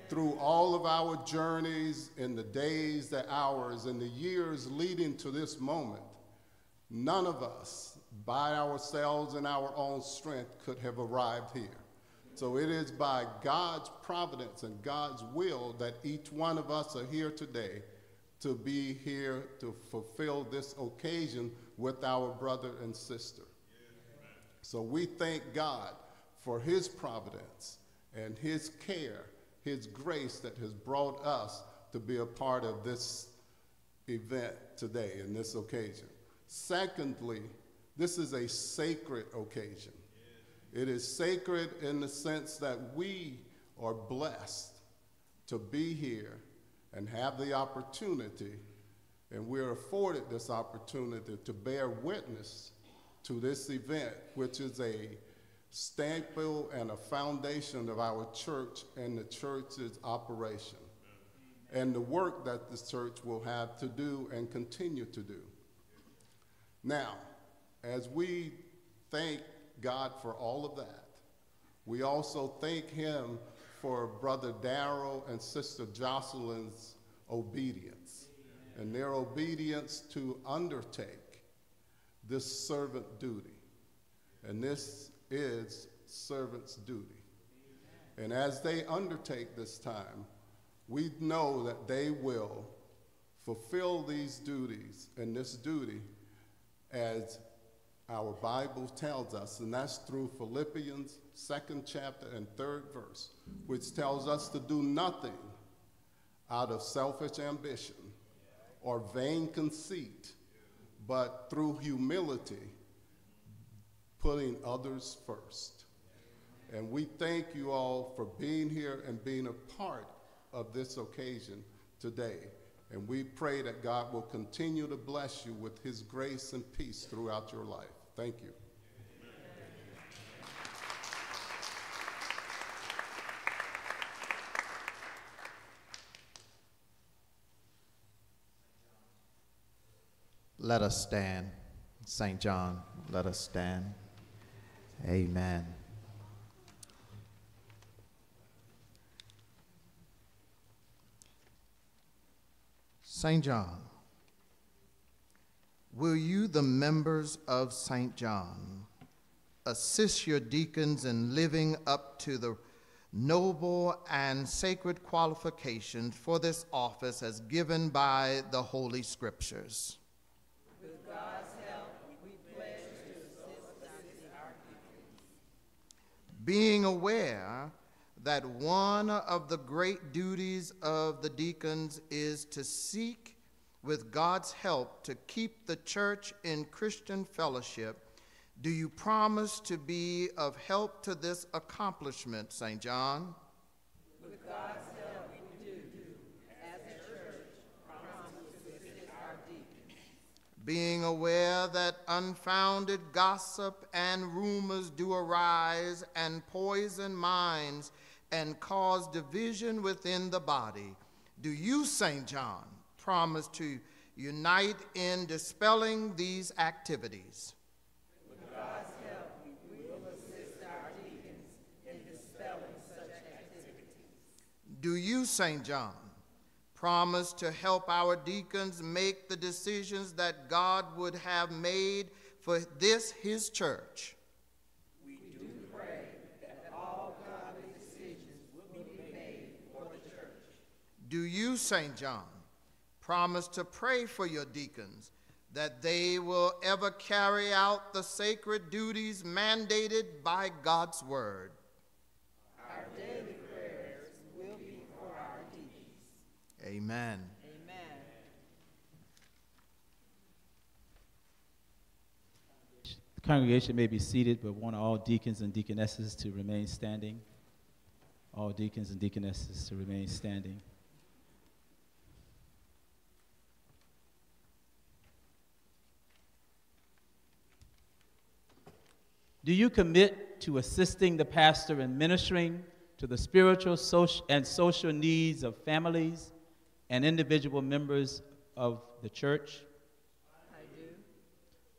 Through all of our journeys in the days, the hours, and the years leading to this moment, none of us, by ourselves and our own strength, could have arrived here. So it is by God's providence and God's will that each one of us are here today to be here to fulfill this occasion with our brother and sister. So we thank God for his providence and his care, his grace that has brought us to be a part of this event today and this occasion. Secondly, this is a sacred occasion. It is sacred in the sense that we are blessed to be here and have the opportunity, and we're afforded this opportunity to bear witness to this event, which is a staple and a foundation of our church and the church's operation, and the work that the church will have to do and continue to do. Now, as we thank God for all of that, we also thank Him for Brother Darrell and Sister Jocelyn's obedience and their obedience to undertake this servant duty. And this is servant's duty. And as they undertake this time, we know that they will fulfill these duties and this duty as our Bible tells us, and that's through Philippians, second chapter and third verse, which tells us to do nothing out of selfish ambition or vain conceit, but through humility, putting others first. And we thank you all for being here and being a part of this occasion today. And we pray that God will continue to bless you with his grace and peace throughout your life. Thank you. Let us stand. St. John, let us stand. Amen. St. John, will you, the members of St. John, assist your deacons in living up to the noble and sacred qualifications for this office as given by the Holy Scriptures? With God's help, we pledge to assist our deacons. Being aware that one of the great duties of the deacons is to seek, with God's help, to keep the church in Christian fellowship, do you promise to be of help to this accomplishment, St. John? With God's help, we do, as a church, promise to assist our deacons. Being aware that unfounded gossip and rumors do arise and poison minds and cause division within the body, do you, St. John, promise to unite in dispelling these activities? Do you, St. John, promise to help our deacons make the decisions that God would have made for this, his church? We do pray that all godly decisions will be made for the church. Do you, St. John, promise to pray for your deacons that they will ever carry out the sacred duties mandated by God's word? Our daily prayers will be for our deacons. Amen. Amen. The congregation may be seated, but want all deacons and deaconesses to remain standing. All deacons and deaconesses to remain standing. Do you commit to assisting the pastor in ministering to the spiritual social, and social needs of families and individual members of the church? I do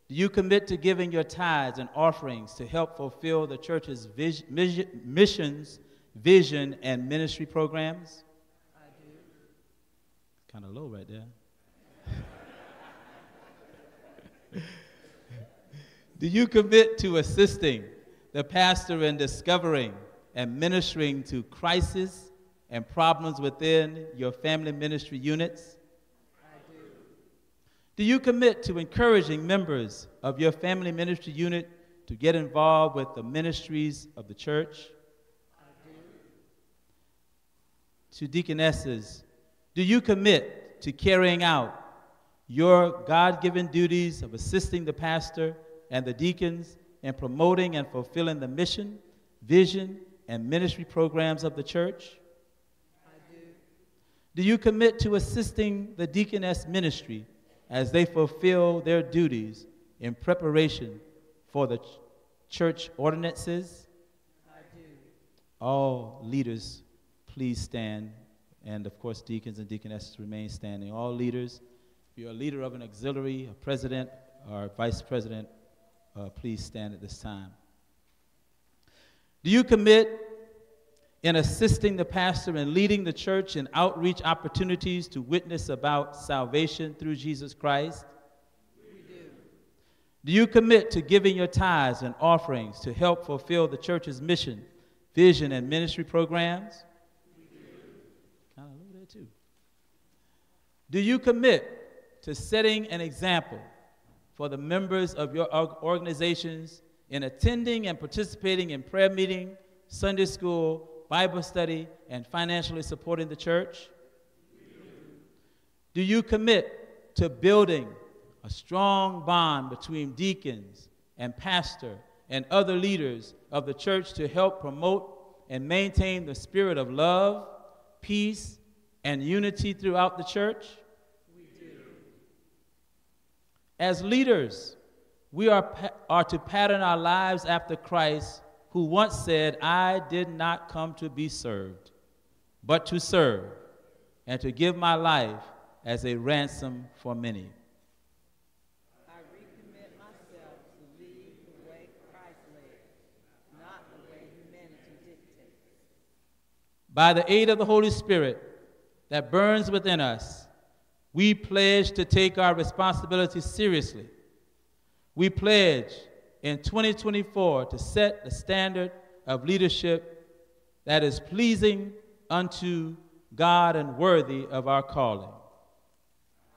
Do you commit to giving your tithes and offerings to help fulfill the church's missions, vision, and ministry programs? I do. Kind of low right there. *laughs* do you commit to assisting the pastor in discovering and ministering to crises and problems within your family ministry units? I do Do you commit to encouraging members of your family ministry unit to get involved with the ministries of the church? I do. To deaconesses, do you commit to carrying out your God given duties of assisting the pastor and the deacons in promoting and fulfilling the mission, vision, and ministry programs of the church? I do. Do you commit to assisting the deaconess ministry as they fulfill their duties in preparation for the ch- church ordinances? I do. All leaders, please stand. And of course, deacons and deaconesses remain standing. All leaders, if you're a leader of an auxiliary, a president, or vice president, uh, please stand at this time. Do you commit in assisting the pastor and leading the church in outreach opportunities to witness about salvation through Jesus Christ? We do. Do you commit to giving your tithes and offerings to help fulfill the church's mission, vision, and ministry programs? Kind of low there too. Do you commit to setting an example for the members of your organizations in attending and participating in prayer meeting, Sunday school, Bible study, and financially supporting the church? Do you commit to building a strong bond between deacons and pastor and other leaders of the church to help promote and maintain the spirit of love, peace, and unity throughout the church? As leaders, we are, are to pattern our lives after Christ, who once said, I did not come to be served, but to serve, and to give my life as a ransom for many. I recommit myself to lead the way Christ led, not the way humanity dictates. By the aid of the Holy Spirit that burns within us, we pledge to take our responsibilities seriously. We pledge in 2024 to set the standard of leadership that is pleasing unto God and worthy of our calling.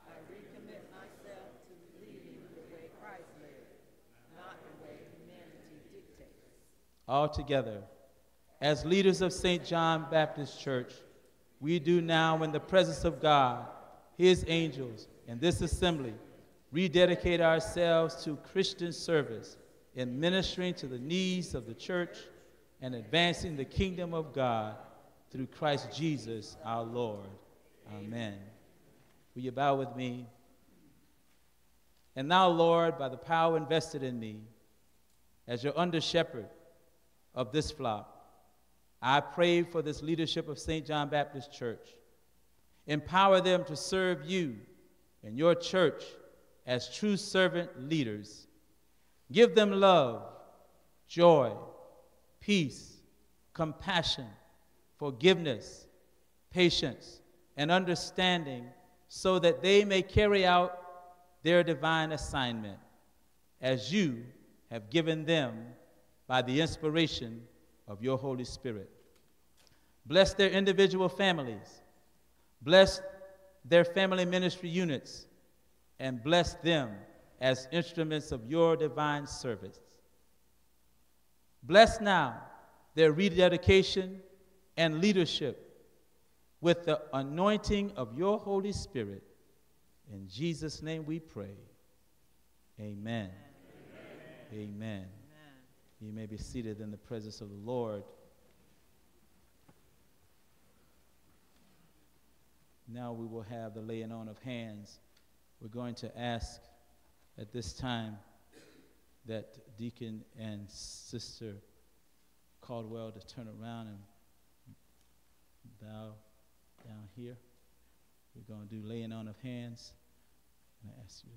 I recommit myself to leading the way Christ led, not the way humanity dictates. all together. As leaders of St. John Baptist Church, we do now, in the presence of God, His angels, and this assembly, rededicate ourselves to Christian service in ministering to the needs of the church and advancing the kingdom of God through Christ Jesus our Lord. Amen. Will you bow with me? And now, Lord, by the power invested in me, as your under shepherd of this flock, I pray for this leadership of St. John Baptist Church. Empower them to serve you and your church as true servant leaders. Give them love, joy, peace, compassion, forgiveness, patience, and understanding so that they may carry out their divine assignment as you have given them by the inspiration of your Holy Spirit. Bless their individual families. Bless their family ministry units and bless them as instruments of your divine service. Bless now their rededication and leadership with the anointing of your Holy Spirit. In Jesus' name we pray. Amen. Amen. You may be seated in the presence of the Lord. Now we will have the laying on of hands. We're going to ask at this time that Deacon and Sister Caldwell to turn around and bow down here. We're going to do laying on of hands. And I ask you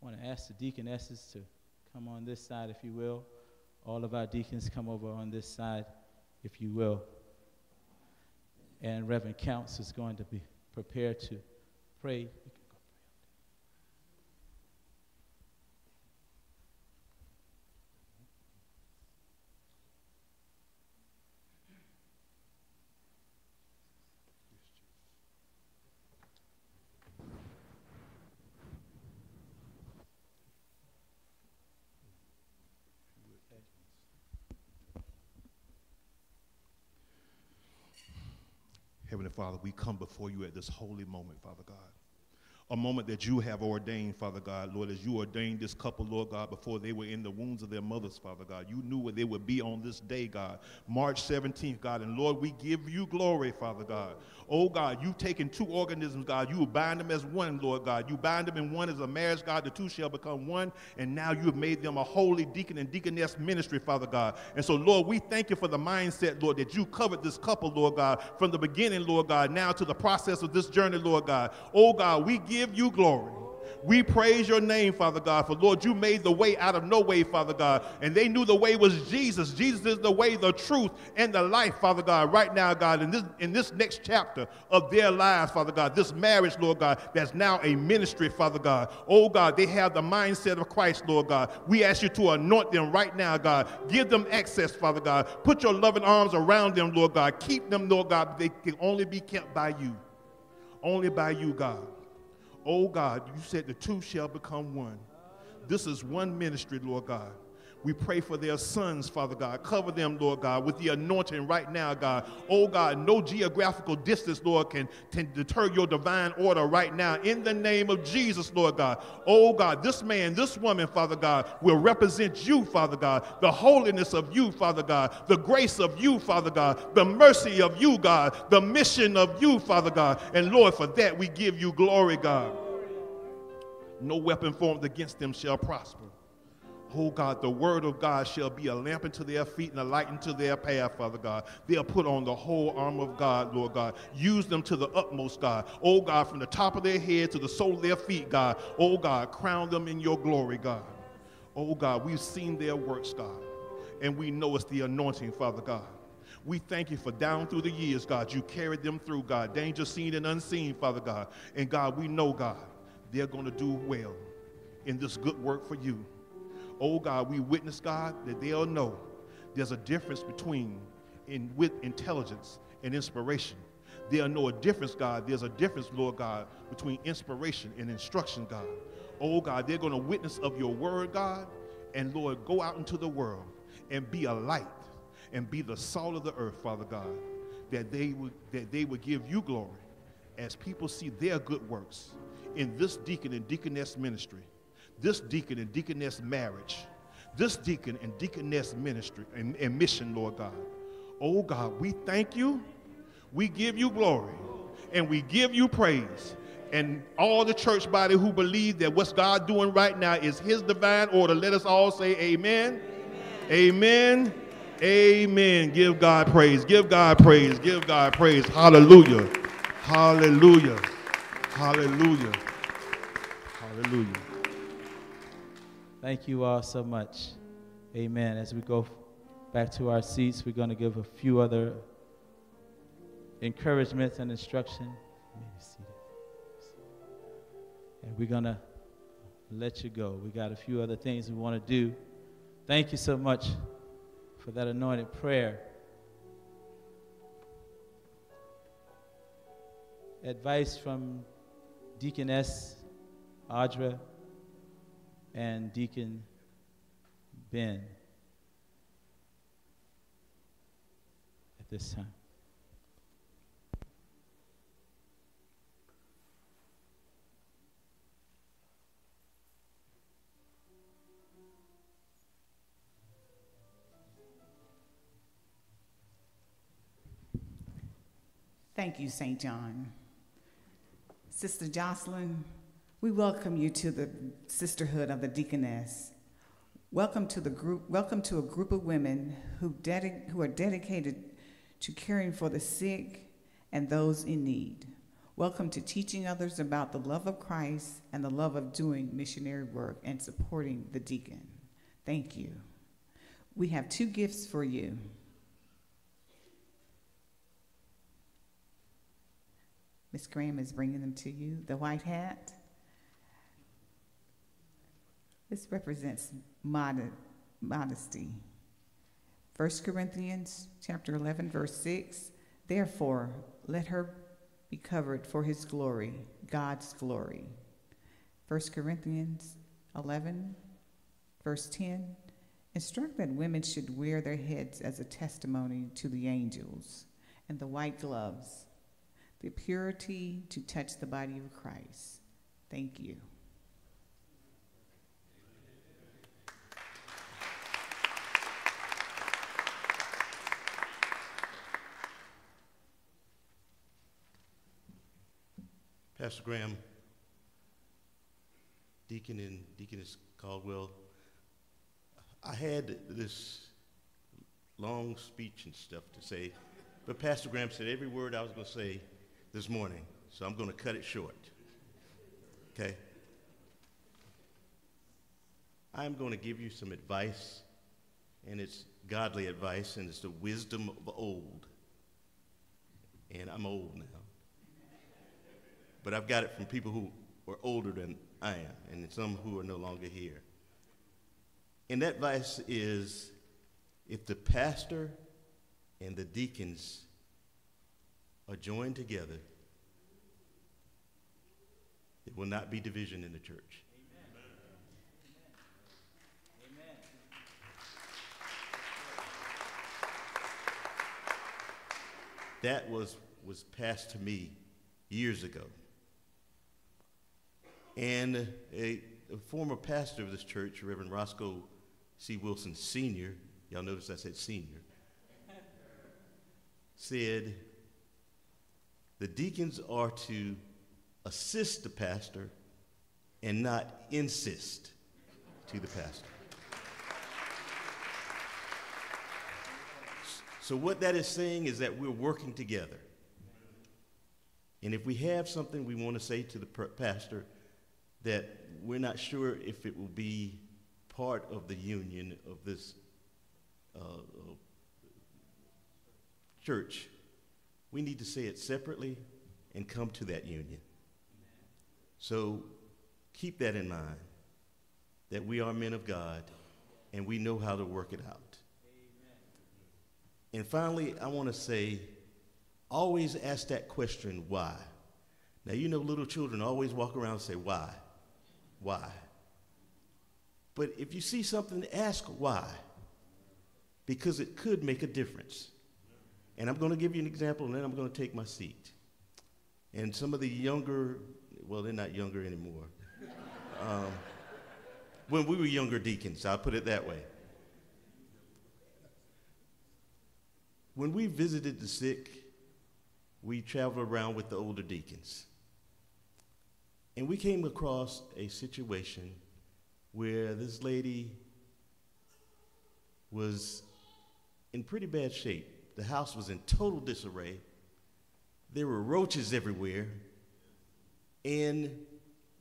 I want to ask the deaconesses to come on this side, if you will. All of our deacons come over on this side, if you will. And Reverend Counts is going to be prepared to pray. Father, we come before you at this holy moment, Father God. A moment that you have ordained, Father God, Lord, as you ordained this couple, Lord God, before they were in the wombs of their mothers, Father God. You knew where they would be on this day, God, March 17th, God. And Lord, we give you glory, Father God. Oh God, you've taken two organisms, God. You bind them as one, Lord God. You bind them in one as a marriage, God. The two shall become one. And now you have made them a holy deacon and deaconess ministry, Father God. And so, Lord, we thank you for the mindset, Lord, that you covered this couple, Lord God, from the beginning, Lord God, now to the process of this journey, Lord God. Oh God, we give you glory. We praise your name, Father God, for Lord, you made the way out of no way, Father God. And they knew the way was Jesus. Jesus is the way, the truth, and the life, Father God, right now, God, in this, in this next chapter of their lives, Father God, this marriage, Lord God, that's now a ministry, Father God. Oh God, they have the mindset of Christ, Lord God. We ask you to anoint them right now, God. Give them access, Father God. Put your loving arms around them, Lord God. Keep them, Lord God. They can only be kept by you. Only by you, God. Oh God, you said the two shall become one. This is one ministry, Lord God. We pray for their sons, Father God. Cover them, Lord God, with the anointing right now, God. Oh God, no geographical distance, Lord, can, can deter your divine order right now. In the name of Jesus, Lord God. Oh God, this man, this woman, Father God, will represent you, Father God. The holiness of you, Father God. The grace of you, Father God. The mercy of you, God. The mission of you, Father God. And Lord, for that we give you glory, God. No weapon formed against them shall prosper. Oh God, the word of God shall be a lamp unto their feet and a light unto their path, Father God. They'll put on the whole armor of God, Lord God. Use them to the utmost, God. Oh God, from the top of their head to the sole of their feet, God. Oh God, crown them in your glory, God. Oh God, we've seen their works, God. And we know it's the anointing, Father God. We thank you for down through the years, God. You carried them through, God. Danger seen and unseen, Father God. And God, we know, God, they're going to do well in this good work for you. Oh God, we witness, God, that they'll know there's a difference between in with intelligence and inspiration. They'll know a difference, God. There's a difference, Lord God, between inspiration and instruction, God. Oh God, they're going to witness of your word, God. And Lord, go out into the world and be a light and be the salt of the earth, Father God, that they would that they would give you glory as people see their good works in this deacon and deaconess ministry, this deacon and deaconess marriage, this deacon and deaconess ministry and, and mission, Lord God. Oh God, we thank you, we give you glory, and we give you praise. And all the church body who believe that what's God doing right now is his divine order, let us all say amen. Amen. Amen. Give God praise. Give God praise. Give God praise. Hallelujah. Hallelujah. Hallelujah. Hallelujah. Thank you all so much. Amen. As we go back to our seats, we're going to give a few other encouragements and instruction. And we're going to let you go. We got a few other things we want to do. Thank you so much for that anointed prayer. Advice from Deaconess Audra and Deacon Ben at this time. Thank you, St. John. Sister Jocelyn, we welcome you to the Sisterhood of the Deaconess. Welcome to the group. Welcome to a group of women who, who are dedicated to caring for the sick and those in need. Welcome to teaching others about the love of Christ and the love of doing missionary work and supporting the deacon. Thank you. We have two gifts for you. Miss Graham is bringing them to you. The white hat. This represents mod- modesty. 1 Corinthians chapter 11 verse 6. Therefore, let her be covered for his glory, God's glory. 1 Corinthians 11 verse 10. Instruct that women should wear their heads as a testimony to the angels, and the white gloves, the purity to touch the body of Christ. Thank you. Pastor Graham, Deacon and Deaconess Caldwell, I had this long speech and stuff to say, but Pastor Graham said every word I was going to say this morning, so I'm going to cut it short. Okay? I'm going to give you some advice, and it's godly advice, and it's the wisdom of old. And I'm old now. But I've got it from people who are older than I am, and some who are no longer here. And that advice is if the pastor and the deacons are joined together, there will not be division in the church. Amen. That was, was passed to me years ago. And a, a former pastor of this church, Reverend Roscoe C. Wilson Sr., y'all notice I said senior, said the deacons are to assist the pastor and not insist to the pastor. So, what that is saying is that we're working together. And if we have something we want to say to the pastor that we're not sure if it will be part of the union of this uh, uh, church, we need to say it separately and come to that union. So keep that in mind that we are men of God and we know how to work it out. And finally, I want to say always ask that question, why? Now, you know, little children always walk around and say, why? Why? But if you see something, ask why. Because it could make a difference. And I'm going to give you an example, and then I'm going to take my seat. And some of the younger, well, they're not younger anymore. *laughs* Um, when we were younger deacons, I'll put it that way. When we visited the sick, we traveled around with the older deacons. And we came across a situation where this lady was in pretty bad shape. The house was in total disarray. There were roaches everywhere. And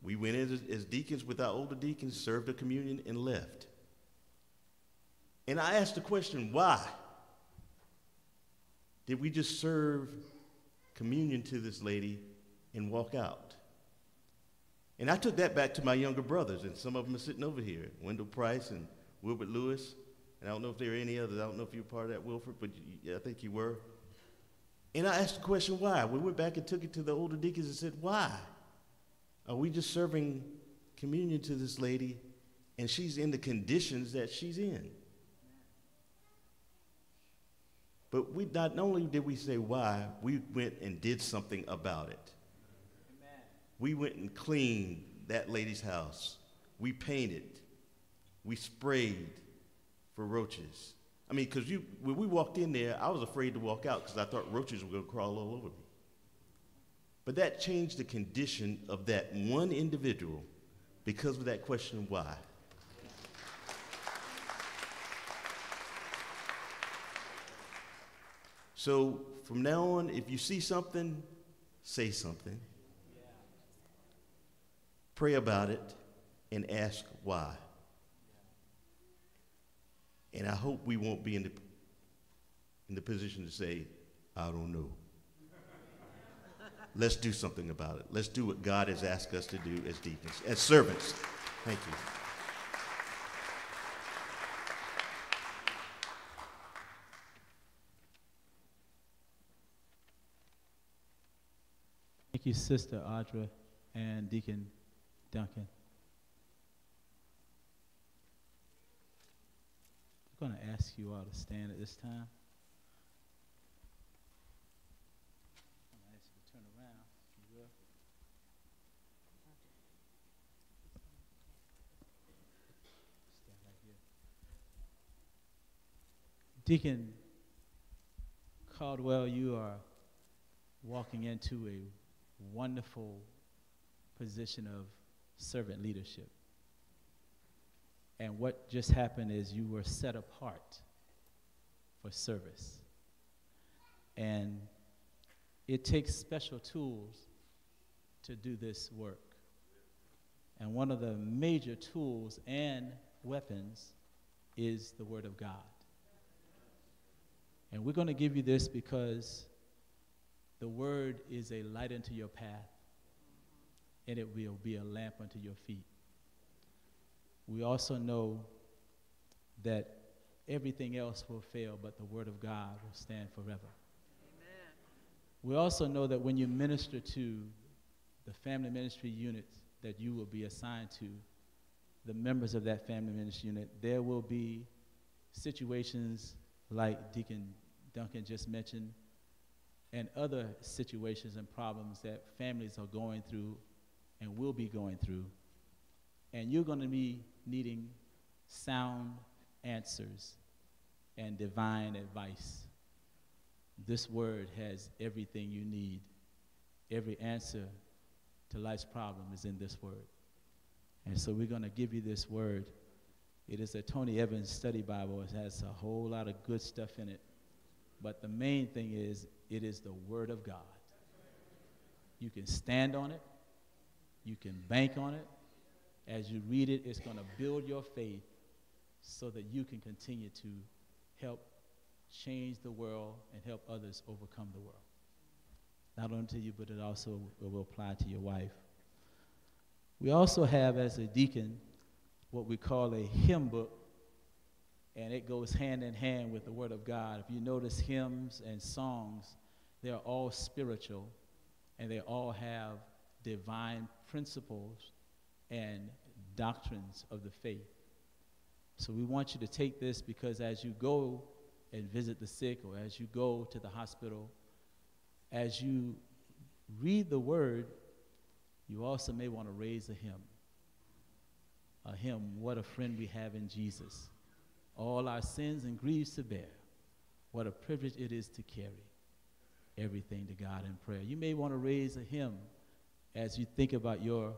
we went in as, deacons with our older deacons, served the communion, and left. And I asked the question, why? Did we just serve communion to this lady and walk out? And I took that back to my younger brothers, and some of them are sitting over here Wendell Price and Wilbert Lewis. And I don't know if there are any others. I don't know if you were part of that, Wilford, but you, I think you were. And I asked the question, why? We went back and took it to the older deacons and said, why? Are we just serving communion to this lady and she's in the conditions that she's in? But we not only did we say why, we went and did something about it. We went and cleaned that lady's house. We painted. We sprayed for roaches. I mean, because you when we walked in there, I was afraid to walk out because I thought roaches were going to crawl all over me. But that changed the condition of that one individual because of that question why. So from now on, if you see something, say something. Pray about it and ask why. And I hope we won't be in the, in the position to say, I don't know. Let's do something about it. Let's do what God has asked us to do as deacons, as servants. Thank you. Thank you, Sister Audra and Deacon Duncan. I'm going to ask you all to stand at this time. I'm going to ask you to turn around, if you will. Stand right here. Deacon Caldwell, you are walking into a wonderful position of servant leadership. And what just happened is you were set apart for service. And it takes special tools to do this work. And one of the major tools and weapons is the Word of God. And we're going to give you this because the Word is a light unto your path, and it will be a lamp unto your feet. We also know that everything else will fail, but the Word of God will stand forever. We also know that when you minister to the family ministry units that you will be assigned to, the members of that family ministry unit, there will be situations like Deacon Duncan just mentioned, and other situations and problems that families are going through and will be going through. And you're going to be needing sound answers and divine advice. This word has everything you need. Every answer to life's problem is in this word. And so we're going to give you this word. It is a Tony Evans study Bible. It has a whole lot of good stuff in it. But the main thing is, it is the Word of God. You can stand on it, you can bank on it. As you read it, it's going to build your faith so that you can continue to help change the world and help others overcome the world. Not only to you, but it also will apply to your wife. We also have, as a deacon, what we call a hymn book and it goes hand in hand with the Word of God. If you notice hymns and songs, they're all spiritual and they all have divine principles and doctrines of the faith. So we want you to take this because as you go and visit the sick or as you go to the hospital, as you read the Word, you also may want to raise a hymn. A hymn, What a Friend We Have in Jesus all our sins and griefs to bear. What a privilege it is to carry everything to God in prayer. You may want to raise a hymn as you think about your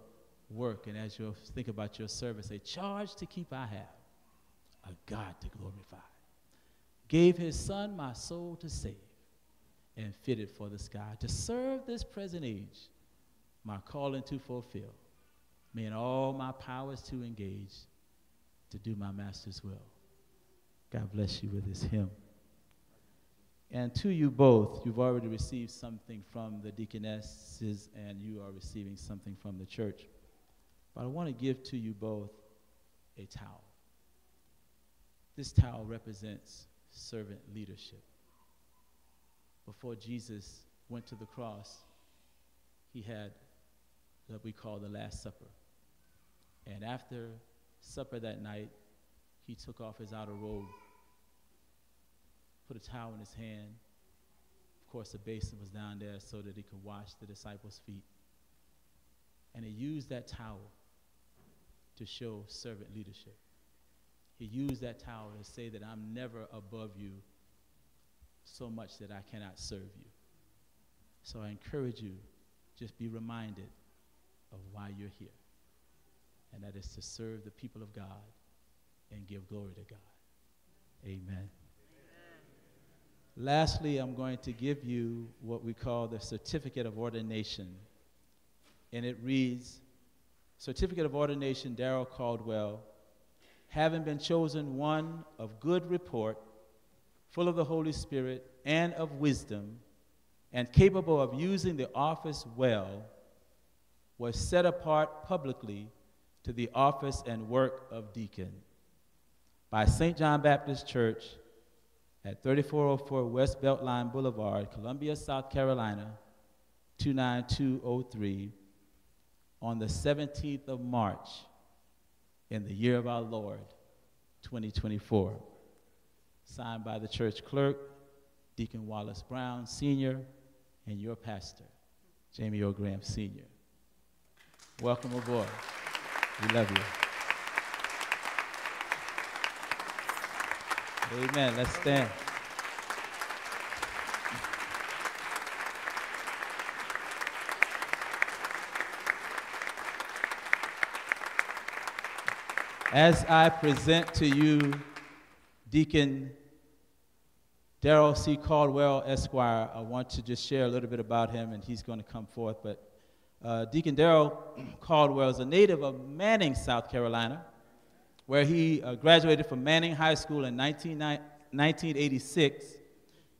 work and as you think about your service. A charge to keep I have, a God to glorify. Gave his son my soul to save and fitted for the sky. To serve this present age, my calling to fulfill. May all my powers to engage to do my master's will. God bless you with this hymn. And to you both, you've already received something from the deaconesses and you are receiving something from the church. But I want to give to you both a towel. This towel represents servant leadership. Before Jesus went to the cross, he had what we call the Last Supper. And after supper that night, he took off his outer robe put a towel in his hand. Of course, the basin was down there so that he could wash the disciples' feet. And he used that towel to show servant leadership. He used that towel to say that I'm never above you so much that I cannot serve you. So I encourage you just be reminded of why you're here. And that is to serve the people of God and give glory to God. Amen. Lastly, I'm going to give you what we call the certificate of ordination. And it reads Certificate of Ordination, Darrell Caldwell, having been chosen one of good report, full of the Holy Spirit and of wisdom, and capable of using the office well, was set apart publicly to the office and work of deacon by St. John Baptist Church at 3404 West Beltline Boulevard, Columbia, South Carolina, 29203, on the 17th of March in the year of our Lord, 2024. Signed by the church clerk, Deacon Wallace Brown, Sr., and your pastor, Jamey O. Sr. Welcome aboard. We love you. Amen. Let's stand. As I present to you Deacon Darrell C. Caldwell, Esquire, I want to just share a little bit about him, and he's going to come forth. But uh, Deacon Darrell Caldwell is a native of Manning, South Carolina, where he uh, graduated from Manning High School in 19, 1986.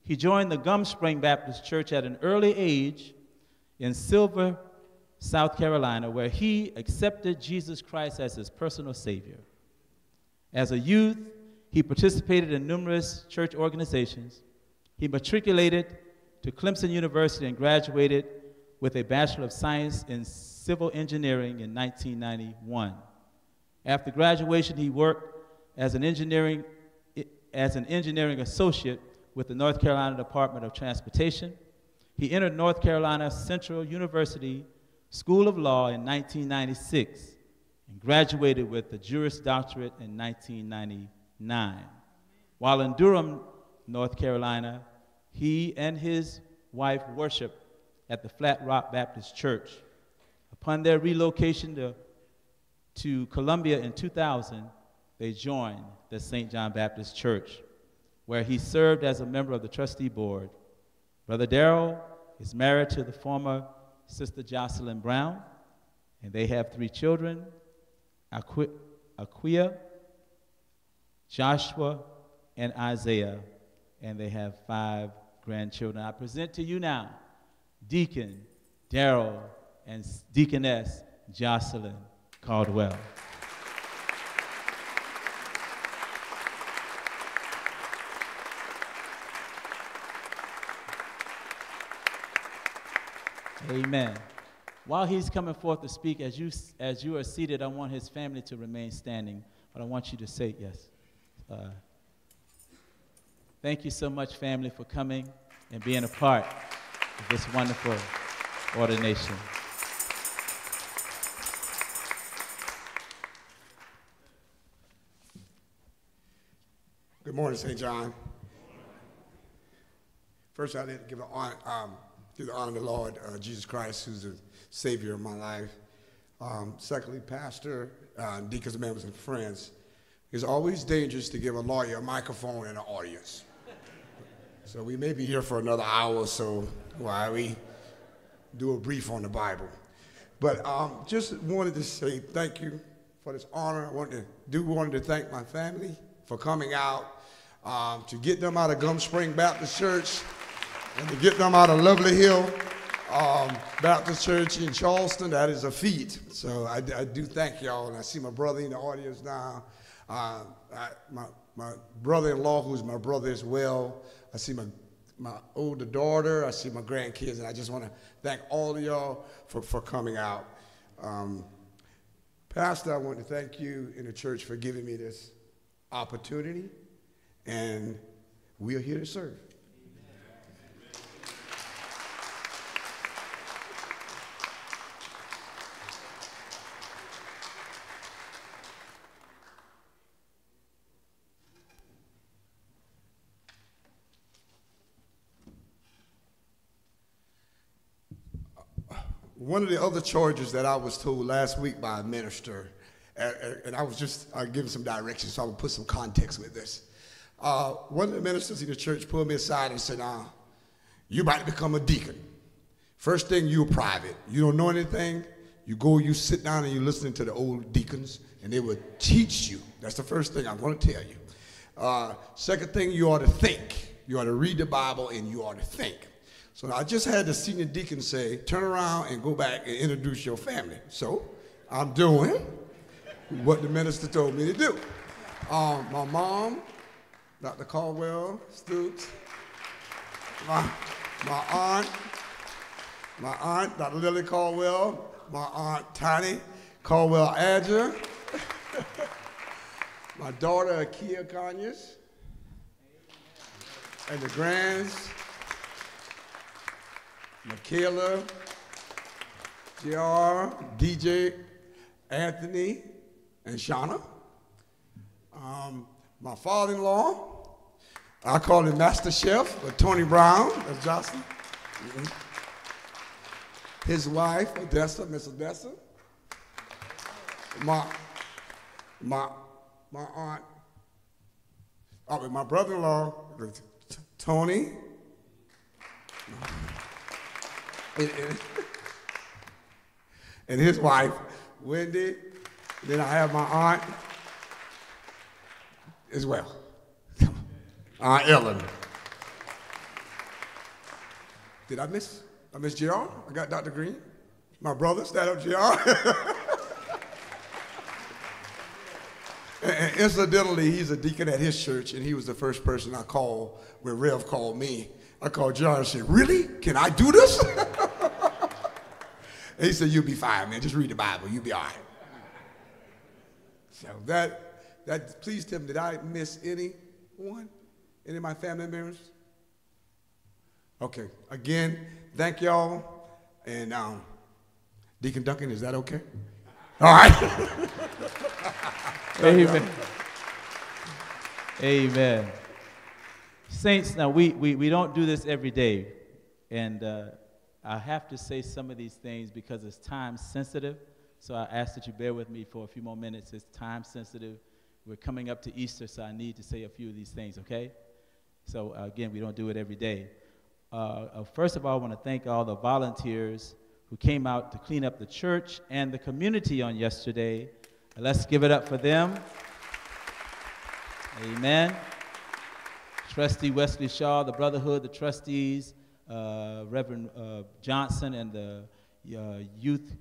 He joined the Gum Spring Baptist Church at an early age in Silver, South Carolina, where he accepted Jesus Christ as his personal Savior. As a youth, he participated in numerous church organizations. He matriculated to Clemson University and graduated with a Bachelor of Science in Civil Engineering in 1991. After graduation, he worked as an engineering, as an engineering associate with the North Carolina Department of Transportation. He entered North Carolina Central University School of Law in 1996 and graduated with a Juris Doctorate in 1999. While in Durham, North Carolina, he and his wife worshiped at the Flat Rock Baptist Church. Upon their relocation to, to Columbia in 2000, they joined the St. John Baptist Church, where he served as a member of the trustee board. Brother Darrell is married to the former Sister Jocelyn Brown, and they have three children Aqu- Aquia, Joshua, and Isaiah, and they have five grandchildren. I present to you now Deacon Darrell and Deaconess Jocelyn Caldwell. Amen. While he's coming forth to speak, as you, as you are seated, I want his family to remain standing, but I want you to say yes. Uh, thank you so much, family, for coming and being a part of this wonderful ordination. Good morning, St. John. First, I'd like to give, an honor, um, the honor to the Lord uh, Jesus Christ, who's the Savior of my life. Um, secondly, Pastor, uh, deacons, members, and friends, it's always dangerous to give a lawyer a microphone in an audience. So we may be here for another hour or so while we do a brief on the Bible. But um, just wanted to say thank you for this honor. I wanted to do wanted to thank my family for coming out um, to get them out of Gum Spring Baptist Church and to get them out of Lovely Hill um, Baptist Church in Charleston. That is a feat. So I, I do thank y'all, and I see my brother in the audience now. Uh, I, my my brother-in-law, who's my brother as well. I see my my older daughter. I see my grandkids, and I just want to thank all of y'all for, for coming out. Um, Pastor, I want to thank you in the church for giving me this opportunity, and we are here to serve. one of the other charges that I was told last week by a minister, and, I was just uh, giving some directions, so I will put some context with this. Uh, one of the ministers in the church pulled me aside and said, "Now, you about to become a deacon. First thing, you're private. You don't know anything. You go, you sit down, and you listen to the old deacons, and they will teach you. That's the first thing I'm going to tell you. Uh, second thing, you ought to think. You ought to read the Bible, and you ought to think. So I just had the senior deacon say, turn around and go back and introduce your family. So I'm doing what the minister told me to do. Um, my mom, Dr. Caldwell Stoops, my, my aunt, my aunt, Dr. Lily Caldwell, my aunt Tiny Caldwell Adger, *laughs* my daughter Akia Conyers, and the grands, Michaela, JR, DJ, Anthony, and Shauna. Um, my father-in-law, I call him Master Chef, but Tony Brown, that's Jocelyn. Mhm. His wife, Odessa, Miss Odessa. My, my, my aunt, oh, my brother-in-law, Tony. And, and- *laughs* and his wife, Wendy. Then I have my aunt as well. *laughs* Aunt Ellen. Did I miss? I missed JR? I got Dr. Green. My brother, stand up, JR. *laughs* And- and incidentally, he's a deacon at his church, and he was the first person I called when Rev called me. I called John and said, Really? Can I do this? *laughs* he said, You'll be fine, man. Just read the Bible. You'll be all right. So that, that pleased him. Did I miss anyone? Any of my family members? Okay. Again, thank y'all. And um, Deacon Duncan, is that okay? All right. *laughs* Amen. Amen. Saints, now we, we, we don't do this every day. And uh, I have to say some of these things because it's time sensitive. So I ask that you bear with me for a few more minutes. It's time sensitive. We're coming up to Easter, so I need to say a few of these things, okay? So uh, again, we don't do it every day. Uh, uh, first of all, I want to thank all the volunteers who came out to clean up the church and the community on yesterday. Let's give it up for them. Amen. Trustee Wesley Shaw, the Brotherhood, the trustees, uh, Reverend uh, Johnson, and the uh, youth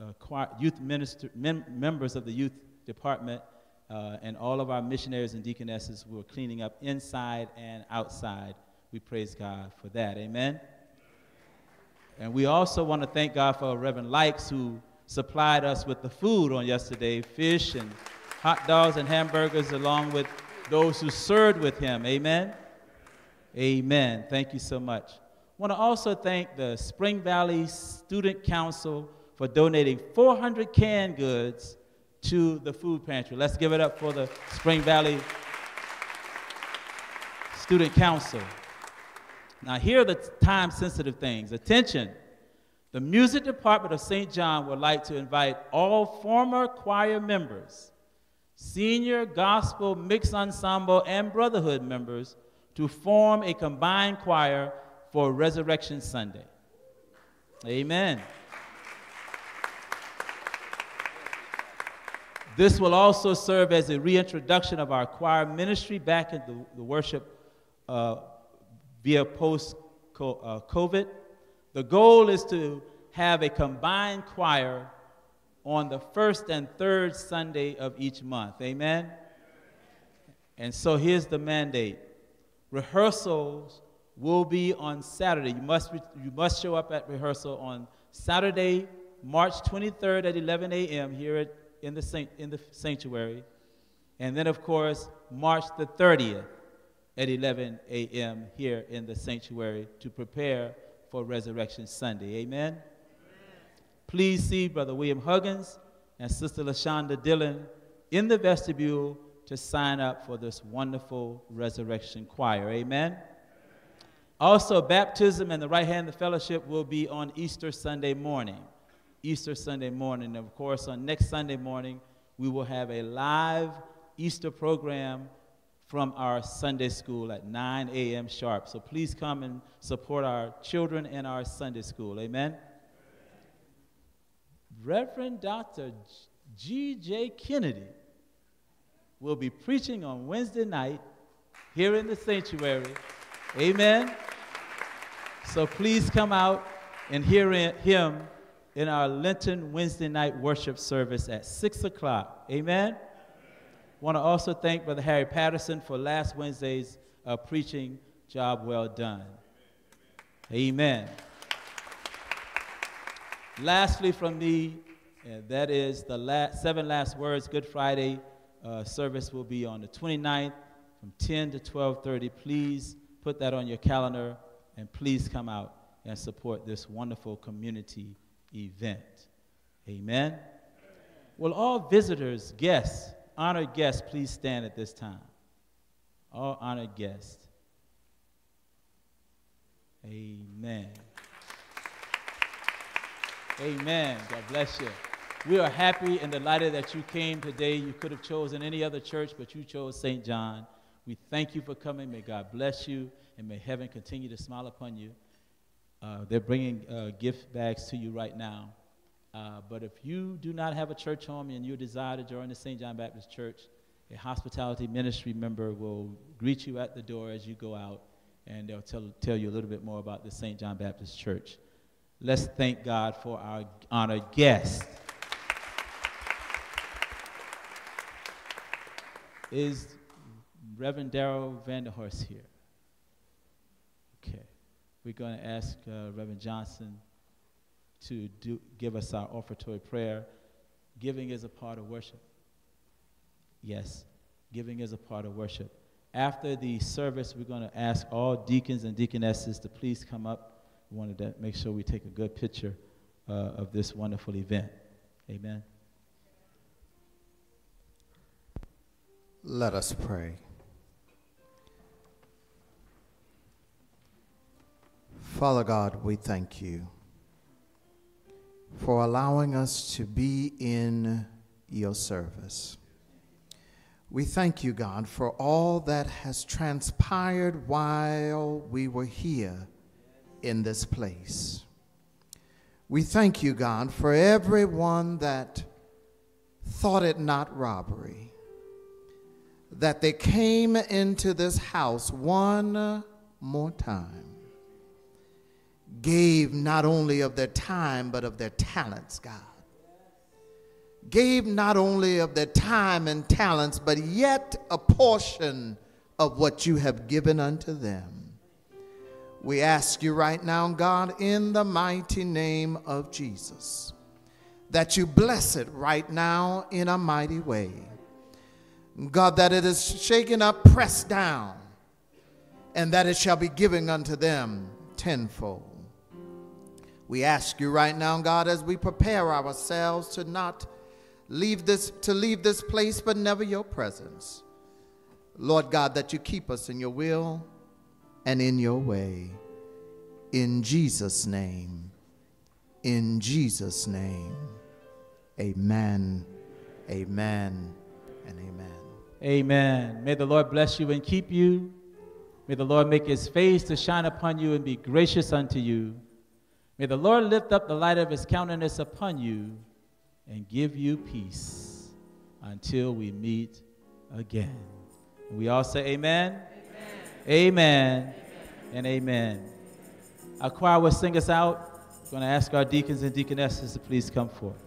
uh, choir, youth minister, mem- members of the youth department, uh, and all of our missionaries and deaconesses who are cleaning up inside and outside. We praise God for that. Amen. And we also want to thank God for Reverend Likes, who supplied us with the food on yesterday fish and hot dogs and hamburgers, along with those who served with him. Amen. Amen. Thank you so much. I want to also thank the Spring Valley Student Council for donating 400 canned goods to the food pantry. Let's give it up for the Spring Valley Student Council. Now, here are the time sensitive things. Attention. The music department of St. John would like to invite all former choir members, senior gospel mixed ensemble, and brotherhood members to form a combined choir for Resurrection Sunday. Amen. This will also serve as a reintroduction of our choir ministry back into the worship uh, via post uh, COVID. The goal is to have a combined choir on the first and third Sunday of each month. Amen? And so here's the mandate rehearsals will be on Saturday. You must, you must show up at rehearsal on Saturday, March 23rd at 11 a.m. here at, in, the in the sanctuary. And then, of course, March the 30th at 11 a.m. here in the sanctuary to prepare for Resurrection Sunday. Amen? Please see Brother William Huggins and Sister LaShonda Dillon in the vestibule to sign up for this wonderful resurrection choir. Amen? Also, baptism and the right hand of fellowship will be on Easter Sunday morning. Easter Sunday morning. And of course, on next Sunday morning, we will have a live Easter program from our Sunday school at 9 a.m. sharp. So please come and support our children and our Sunday school. Amen. Reverend Dr. G.J. Kennedy will be preaching on Wednesday night here in the sanctuary. Amen. So please come out and hear him in our Lenten Wednesday night worship service at 6 o'clock. Amen. Want to also thank Brother Harry Patterson for last Wednesday's uh, preaching job well done. Amen. Lastly, from me, uh, that is the last, seven last words. Good Friday uh, service will be on the 29th from 10 to 12:30. Please put that on your calendar, and please come out and support this wonderful community event. Amen. Will all visitors, guests, honored guests, please stand at this time? All honored guests. Amen. Amen. God bless you. We are happy and delighted that you came today. You could have chosen any other church, but you chose St. John. We thank you for coming. May God bless you, and may heaven continue to smile upon you. Uh, they're bringing uh, gift bags to you right now. Uh, but if you do not have a church home and you desire to join the St. John Baptist Church, a hospitality ministry member will greet you at the door as you go out, and they'll tell, tell you a little bit more about the St. John Baptist Church. Let's thank God for our honored guest. Is Reverend Darrell Vanderhorst here? We're going to ask uh, Reverend Johnson to do, give us our offertory prayer. Giving is a part of worship. Yes, giving is a part of worship. After the service, we're going to ask all deacons and deaconesses to please come up. We wanted to make sure we take a good picture uh, of this wonderful event. Amen. Let us pray. Father God, we thank you for allowing us to be in your service. We thank you, God, for all that has transpired while we were here in this place. We thank you, God, for everyone that thought it not robbery, that they came into this house one more time, gave not only of their time, but of their talents, God. Gave not only of their time and talents, but yet a portion of what you have given unto them. We ask you right now, God, in the mighty name of Jesus, that you bless it right now in a mighty way. God, that it is shaken up, pressed down, and that it shall be given unto them tenfold. We ask you right now, God, as we prepare ourselves to not leave this to leave this place, but never your presence. Lord God, that you keep us in your will and in your way. In Jesus' name. In Jesus' name. Amen. Amen. And amen. Amen. May the Lord bless you and keep you. May the Lord make his face to shine upon you and be gracious unto you. May the Lord lift up the light of his countenance upon you and give you peace until we meet again. And we all say amen. Amen. amen. And amen. Our choir will sing us out. I'm going to ask our deacons and deaconesses to please come forward.